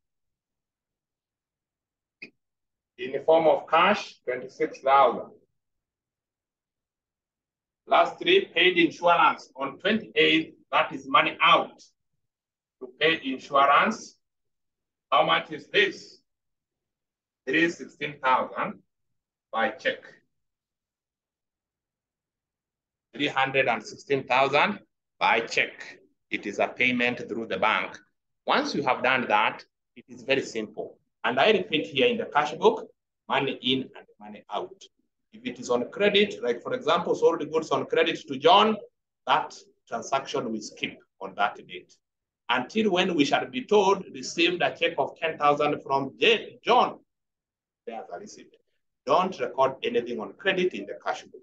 in the form of cash, 26,000. Last three, paid insurance on 28, that is money out to pay insurance how much is this? It is 16,000 by check. 316,000 by check. It is a payment through the bank. Once you have done that, it is very simple. And I repeat here in the cash book, money in and money out. If it is on credit, like for example, sold goods on credit to John, that transaction will skip on that date until when we shall be told, received a check of 10,000 from John. There's a receipt. Don't record anything on credit in the cash book.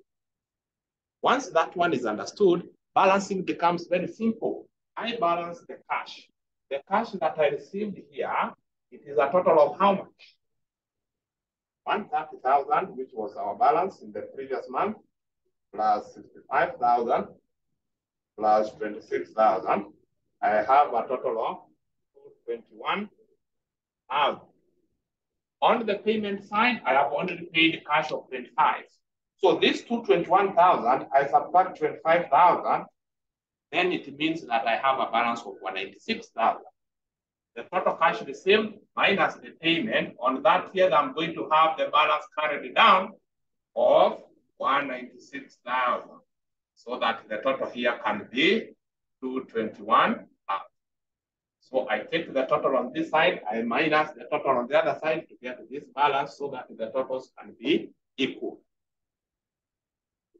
Once that one is understood, balancing becomes very simple. I balance the cash. The cash that I received here, it is a total of how much? 130,000, which was our balance in the previous month, plus 65,000, plus 26,000, I have a total of 21 thousand. On the payment side, I have only paid cash of 25. So this 221,000, I subtract 25,000, then it means that I have a balance of 196,000. The total cash received minus the payment, on that year I'm going to have the balance carried down of 196,000. So that the total here can be 221 So I take the total on this side, I minus the total on the other side to get this balance so that the totals can be equal.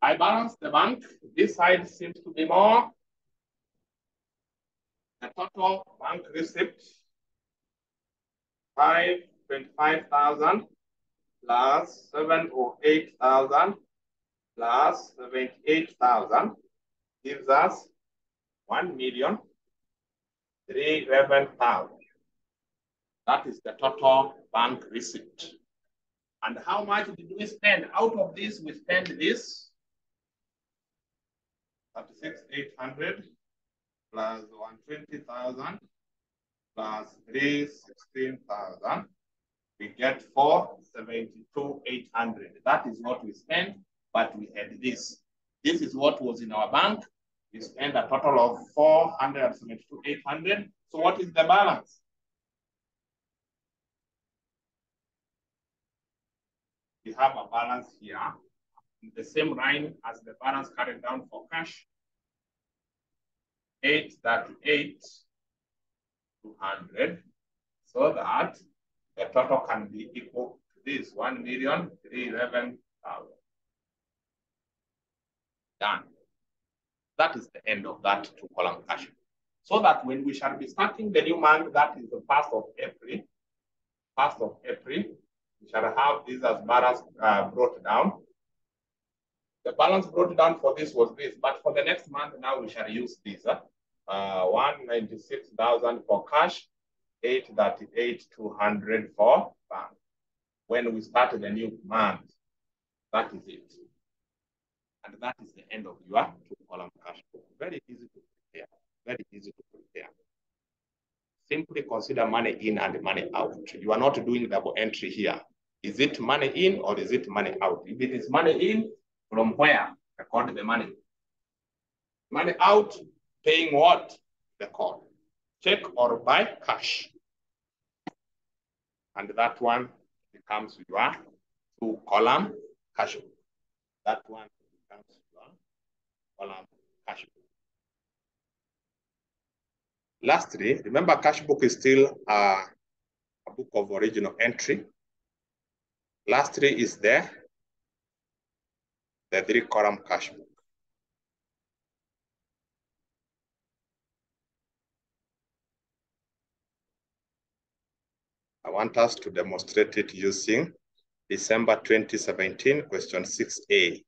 I balance the bank. This side seems to be more. The total bank receipt, 525,000 plus 708,000 plus 78,000 gives us 1 million 311,000. That is the total bank receipt. And how much did we spend? Out of this, we spend this 36,800 plus 120,000 plus 316,000. We get 472,800. That is what we spent, but we had this. This is what was in our bank. We spent a total of 472,800. So what is the balance? We have a balance here the same line as the balance carried down for cash. 838, 200, so that the total can be equal to this, 1,311,000. Done. That is the end of that two column cash. So that when we shall be starting the new month, that is the first of April, first of April, we shall have this as balance uh, brought down. The balance brought down for this was this, but for the next month now we shall use this. Uh, uh, 196,000 for cash, 838,200 for bank. When we start the new month, that is it. And that is the end of your two column cash flow. Very easy to prepare. Very easy to prepare. Simply consider money in and money out. You are not doing double entry here. Is it money in or is it money out? If it is money in, from where? Record the money. Money out, paying what? The call. Check or buy cash. And that one becomes your two column cash. That one becomes your column cash. Lastly, remember cash book is still uh, a book of original entry. Lastly is there the three column cash book. I want us to demonstrate it using December 2017, question 6A.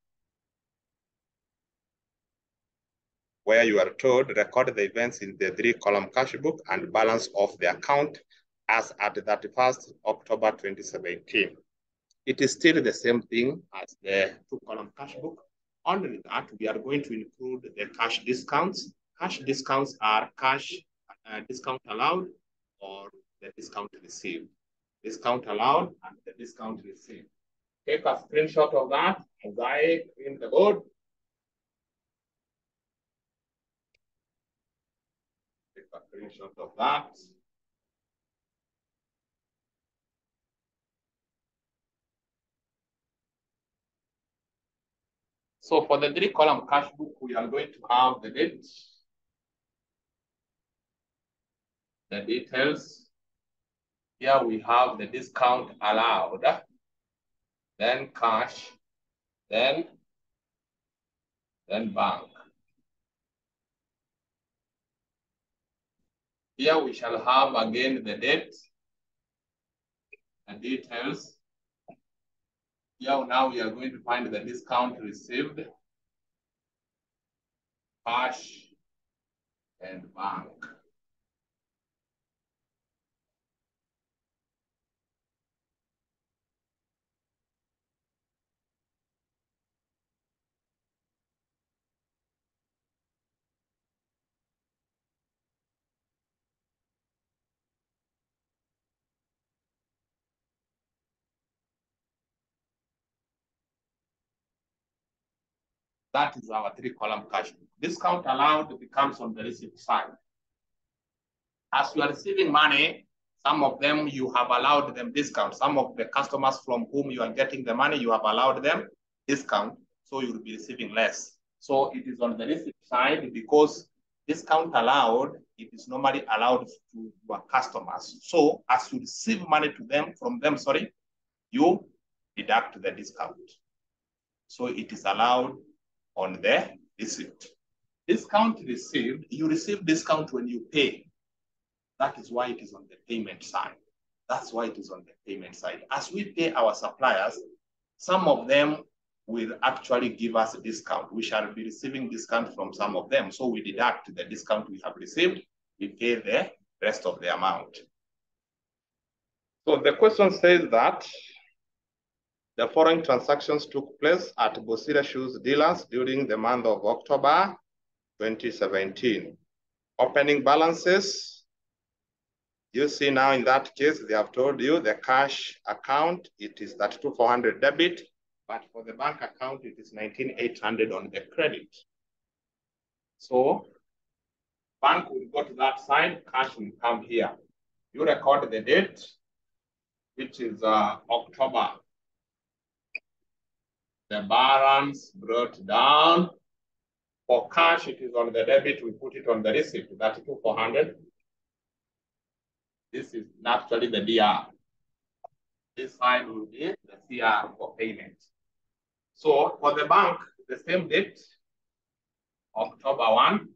Where you are told record the events in the three column cash book and balance of the account as at 31st October 2017. It is still the same thing as the two column cash book. Only that we are going to include the cash discounts. Cash discounts are cash uh, discount allowed or the discount received. Discount allowed and the discount received. Take a screenshot of that as I clean the board. Take a screenshot of that. So for the three column cash book, we are going to have the date, the details. Here we have the discount allowed, then cash, then, then bank. Here we shall have again the date, the details, now we are going to find the discount received, cash, and bank. That is our three column cash. Discount allowed becomes on the receipt side. As you are receiving money, some of them you have allowed them discount. Some of the customers from whom you are getting the money, you have allowed them discount. So you will be receiving less. So it is on the receipt side because discount allowed, it is normally allowed to your customers. So as you receive money to them from them, sorry, you deduct the discount. So it is allowed on the receipt. Discount received, you receive discount when you pay. That is why it is on the payment side. That's why it is on the payment side. As we pay our suppliers, some of them will actually give us a discount. We shall be receiving discount from some of them. So we deduct the discount we have received, we pay the rest of the amount. So the question says that the following transactions took place at Bosira Shoes dealers during the month of October 2017. Opening balances. You see now in that case, they have told you the cash account, it is that 2400 debit, but for the bank account, it is 19,800 on the credit. So bank will go to that side, cash will come here. You record the date, which is uh, October. The balance brought down. For cash, it is on the debit. We put it on the receipt, 32,400. This is naturally the DR. This side will be the CR for payment. So for the bank, the same date, October 1,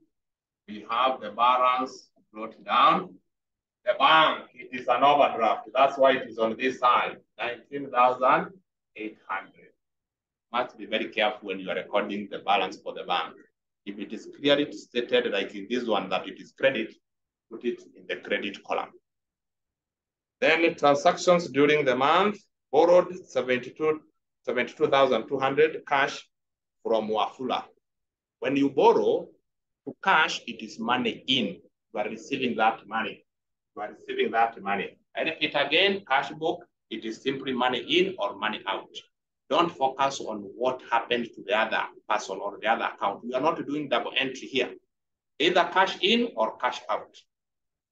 we have the balance brought down. The bank, it is an overdraft. That's why it is on this side, 19,800. Must be very careful when you are recording the balance for the bank. If it is clearly stated, like in this one, that it is credit, put it in the credit column. Then transactions during the month, borrowed 72 72,200 cash from Wafula. When you borrow to cash, it is money in. You are receiving that money. You are receiving that money. I repeat again, cash book, it is simply money in or money out. Don't focus on what happened to the other person or the other account. We are not doing double entry here. Either cash in or cash out.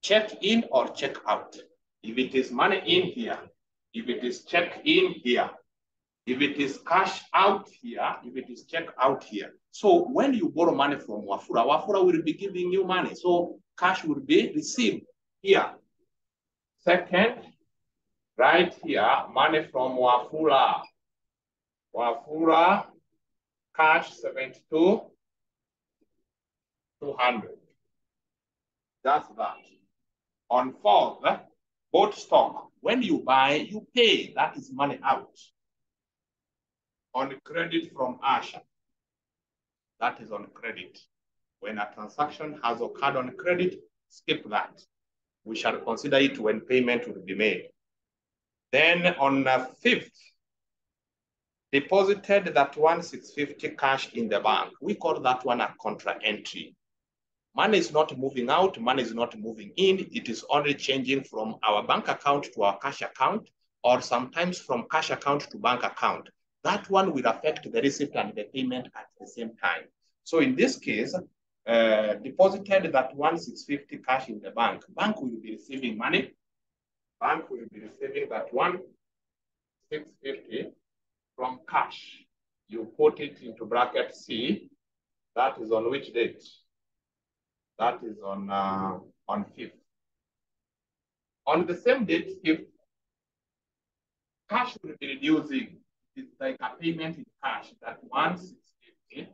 Check in or check out. If it is money in here, if it is check in here, if it is cash out here, if it is check out here. So when you borrow money from Wafula, Wafula will be giving you money. So cash will be received here. Second, right here, money from Wafula. Wafula, cash 72, 200. That's that. On fourth, eh, boat stock. When you buy, you pay. That is money out on credit from Asha. That is on credit. When a transaction has occurred on credit, skip that. We shall consider it when payment will be made. Then on the fifth, deposited that one 650 cash in the bank. We call that one a contra entry. Money is not moving out, money is not moving in. It is only changing from our bank account to our cash account, or sometimes from cash account to bank account that one will affect the receipt and the payment at the same time. So in this case, uh, deposited that one 650 cash in the bank, bank will be receiving money. Bank will be receiving that one 650 from cash. You put it into bracket C. That is on which date? That is on uh, on 5th. On the same date, 5th, cash will be reducing it's like a payment in cash that once it's paid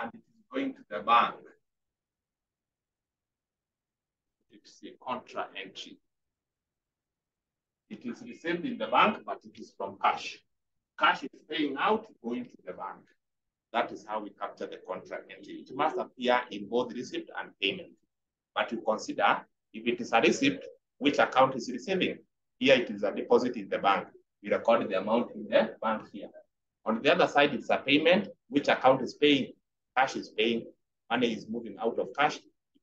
and it is going to the bank. It's a contra entry. It is received in the bank, but it is from cash. Cash is paying out, going to the bank. That is how we capture the contra entry. It must appear in both receipt and payment. But you consider if it is a receipt, which account is receiving? Here it is a deposit in the bank we record the amount in the bank here. On the other side, it's a payment, which account is paying, cash is paying, money is moving out of cash,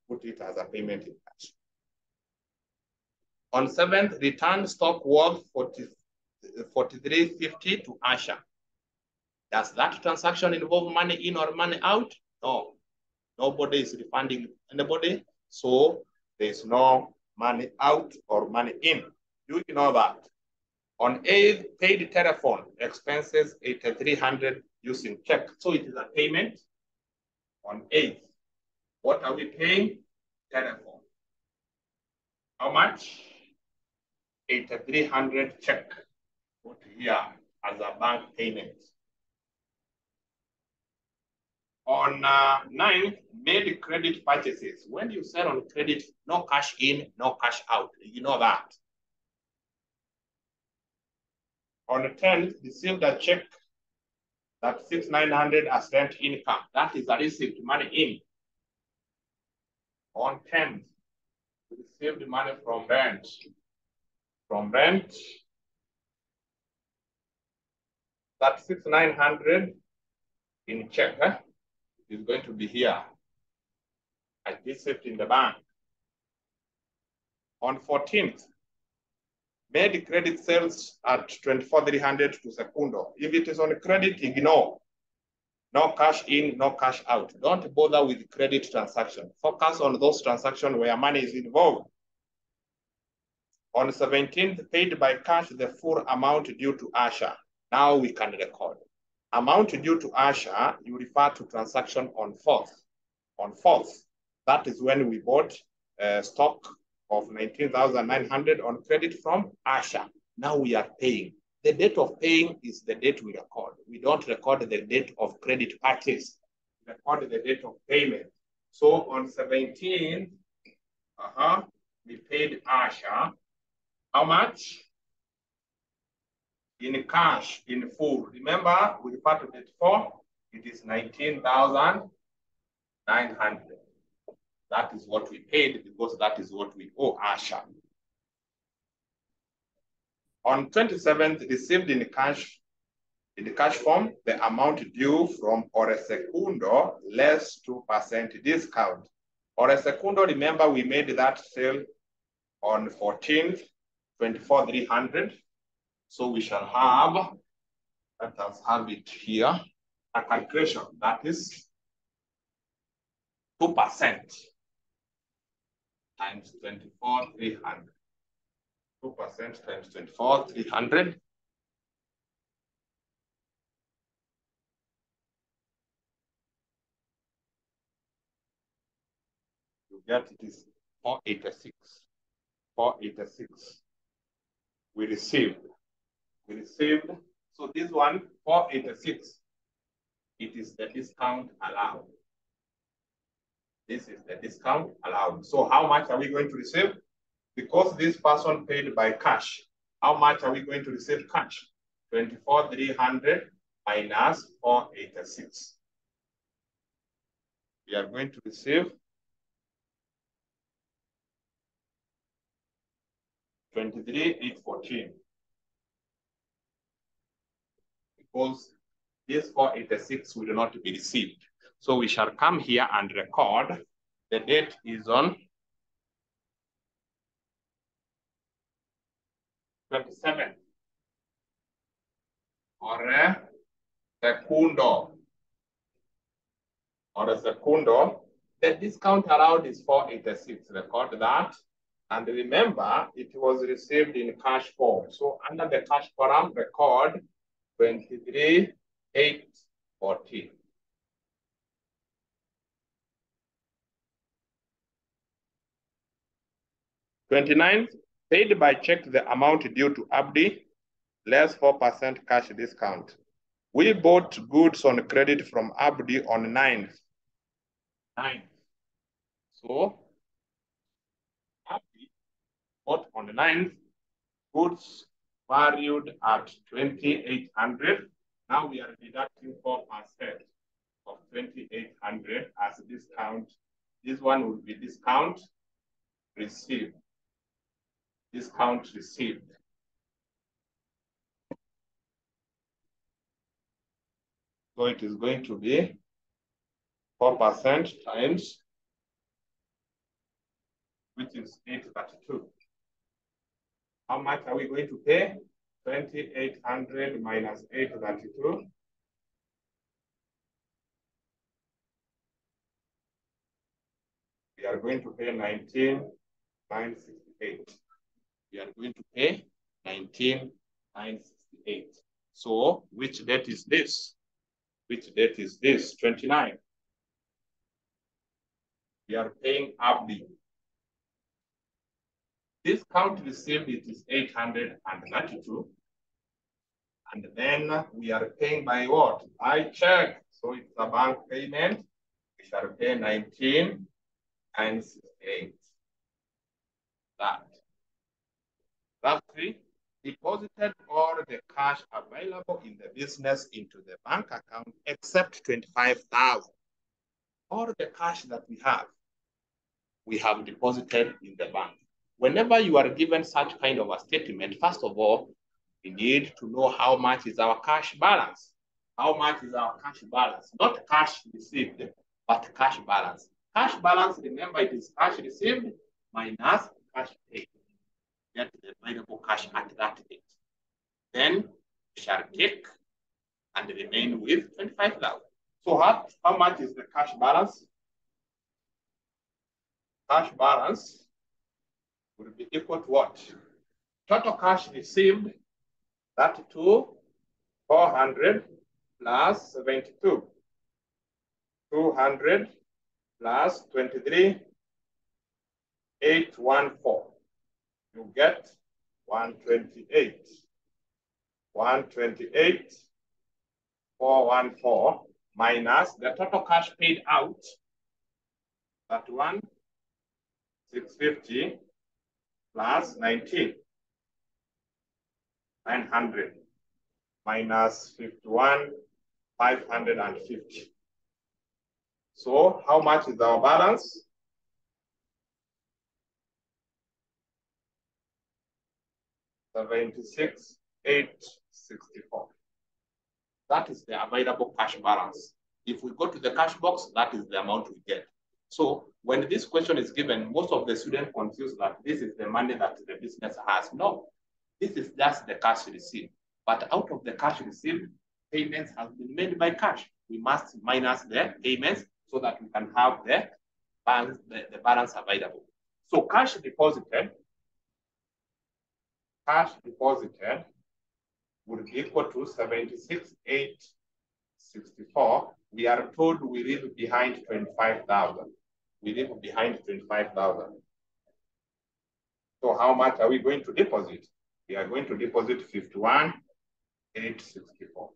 put it as a payment in cash. On 7th, return stock worth 40, 4350 to Asha. Does that transaction involve money in or money out? No. Nobody is refunding anybody. So there's no money out or money in. Do You know that. On eighth, paid telephone expenses 8300 using check. So it is a payment on eighth. What are we paying? Telephone. How much? 8300 check. Here as a bank payment. On uh, 9, made credit purchases. When you sell on credit, no cash in, no cash out. You know that. On the 10th, received a check that 6900 as rent income. That is a received money in. On 10th, received money from rent. From rent, that 6900 in check eh, is going to be here. I received in the bank. On 14th, made credit sales at 24,300 to Secundo. If it is on credit, ignore. No cash in, no cash out. Don't bother with credit transaction. Focus on those transactions where money is involved. On 17th, paid by cash the full amount due to Asha. Now we can record. Amount due to Asha, you refer to transaction on 4th. On 4th, that is when we bought uh, stock of 19,900 on credit from Asha. Now we are paying. The date of paying is the date we record. We don't record the date of credit purchase. We record the date of payment. So on 17th, uh-huh, we paid Asha. How much? In cash, in full. Remember, we refer to date four. It is 19,900. That is what we paid because that is what we owe Asha. On 27th, received in cash, in the cash form, the amount due from Ore Secundo less 2% discount. Ore Secundo, remember we made that sale on 14th, 24,300. So we shall have, let us have it here, a calculation that is 2% times 24, 300. 2% times 24, 300. You get it is 486. 486. We received. Received. So this one, 486. It is the discount allowed. This is the discount allowed. So how much are we going to receive? Because this person paid by cash, how much are we going to receive cash? 24,300 minus 486. We are going to receive 23,814. Because this 486 will not be received. So we shall come here and record. The date is on 27. Or a secundo. Or a secundo. The discount allowed is 486. Record that. And remember, it was received in cash form. So under the cash column, record 23,814. 29th, paid by check the amount due to Abdi, less 4% cash discount. We bought goods on credit from Abdi on 9th. 9th. So, Abdi bought on the 9th, goods valued at 2,800. Now we are deducting 4% of 2,800 as discount. This one will be discount received discount received. So it is going to be 4% times, which is 832. How much are we going to pay? 2800 minus 832. We are going to pay 19,968 we are going to pay 19,968. So which date is this? Which date is this? 29. We are paying Abdi. Discount received it is 892. And then we are paying by what? By check. So it's a bank payment. We shall pay 19 and 8. That. Roughly deposited all the cash available in the business into the bank account except 25,000. All the cash that we have, we have deposited in the bank. Whenever you are given such kind of a statement, first of all, we need to know how much is our cash balance. How much is our cash balance? Not cash received, but cash balance. Cash balance, remember, it is cash received minus cash paid. Get the available cash at that date. Then we shall take and remain with 25,000. So how, how much is the cash balance? Cash balance would be equal to what? Total cash received, 32, 400 plus 72. 200 plus 23, 814. You get 128. 128, 414 minus the total cash paid out. That one, 650 plus 19. 900 minus 51, 550. So how much is our balance? Seventy-six, eight, sixty-four. That is the available cash balance. If we go to the cash box, that is the amount we get. So when this question is given, most of the students confuse that this is the money that the business has. No, this is just the cash received. But out of the cash received, payments have been made by cash. We must minus the payments so that we can have the balance, the, the balance available. So cash deposited, cash deposited would be equal to 76,864. We are told we leave behind 25,000. We leave behind 25,000. So how much are we going to deposit? We are going to deposit 51,864.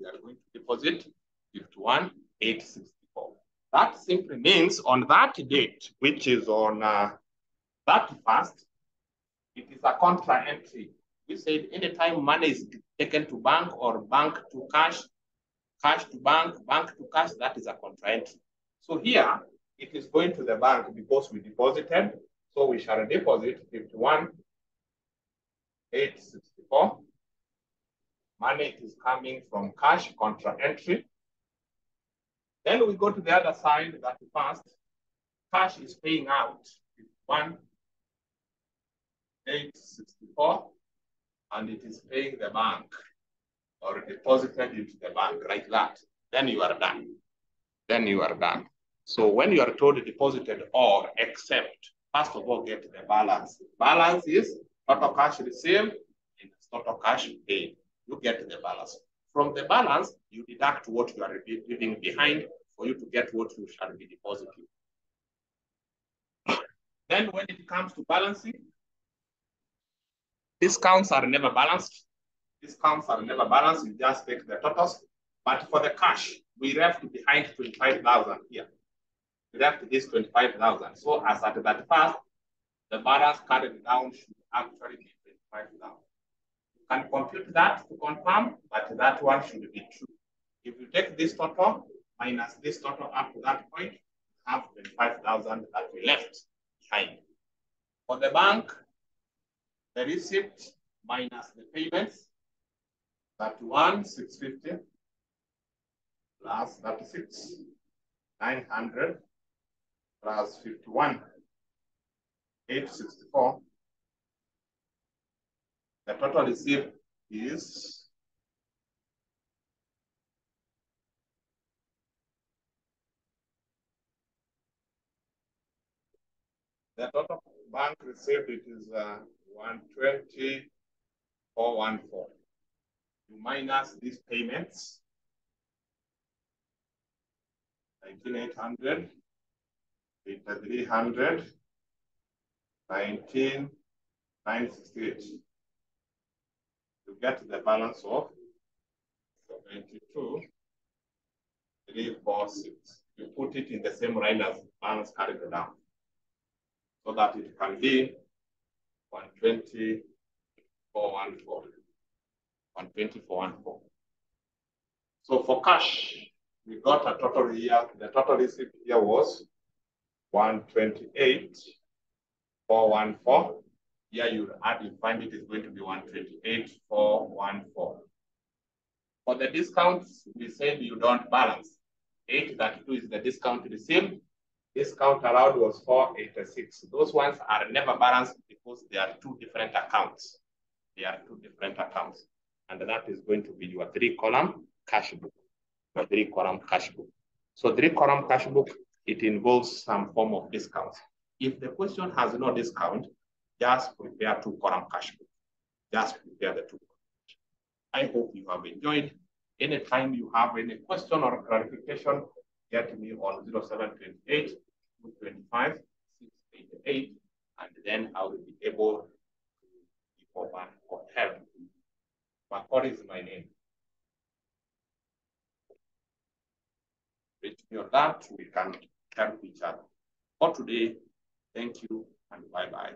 We are going to deposit 51,864. That simply means on that date, which is on uh, 31st, it is a contra entry. We said anytime money is taken to bank or bank to cash, cash to bank, bank to cash, that is a contra entry. So here, it is going to the bank because we deposited. So we shall deposit 51, 864. Money is coming from cash contra entry. Then we go to the other side that first, cash is paying out one eight sixty four, and it is paying the bank or deposited into the bank like that. Then you are done. Then you are done. So when you are told deposited or except, first of all, get the balance. Balance is total cash received and total cash paid. You get the balance. From the balance, you deduct what you are leaving behind for you to get what you shall be depositing. Then when it comes to balancing, discounts are never balanced. Discounts are never balanced. You just take the totals. But for the cash, we left behind 25,000 here. Left this 25,000. So as at that first, the balance carried down should actually be 25,000 You can compute that to confirm that that one should be true. If you take this total minus this total up to that point, have 25,000 that we left behind. For the bank, the receipt minus the payments, 31, 650 plus 36, 900 plus 51, 864 the total received is the total bank received it is uh, 120 414. You minus these payments, 19800 8300, 19, 968. You get the balance of 72, 346. You put it in the same line as balance carried down so that it can be 120, 414. 120, 414. So for cash, we got a total here. The total receipt here was 128, 414. Here you add, you find it is going to be 128, 414. For the discounts, we said you don't balance. 832 is the discount received. Discount allowed was 486. Those ones are never balanced because they are two different accounts. They are two different accounts. And that is going to be your three column cash book Your three column cash book. So three column cash book, it involves some form of discount. If the question has no discount, just prepare two column cash. Just prepare the two. I hope you have enjoyed. Anytime you have any question or clarification, get me on 0728 225 688, and then I will be able to give over or help. What is my name? reach me on that, we can help each other. For today, thank you and bye-bye.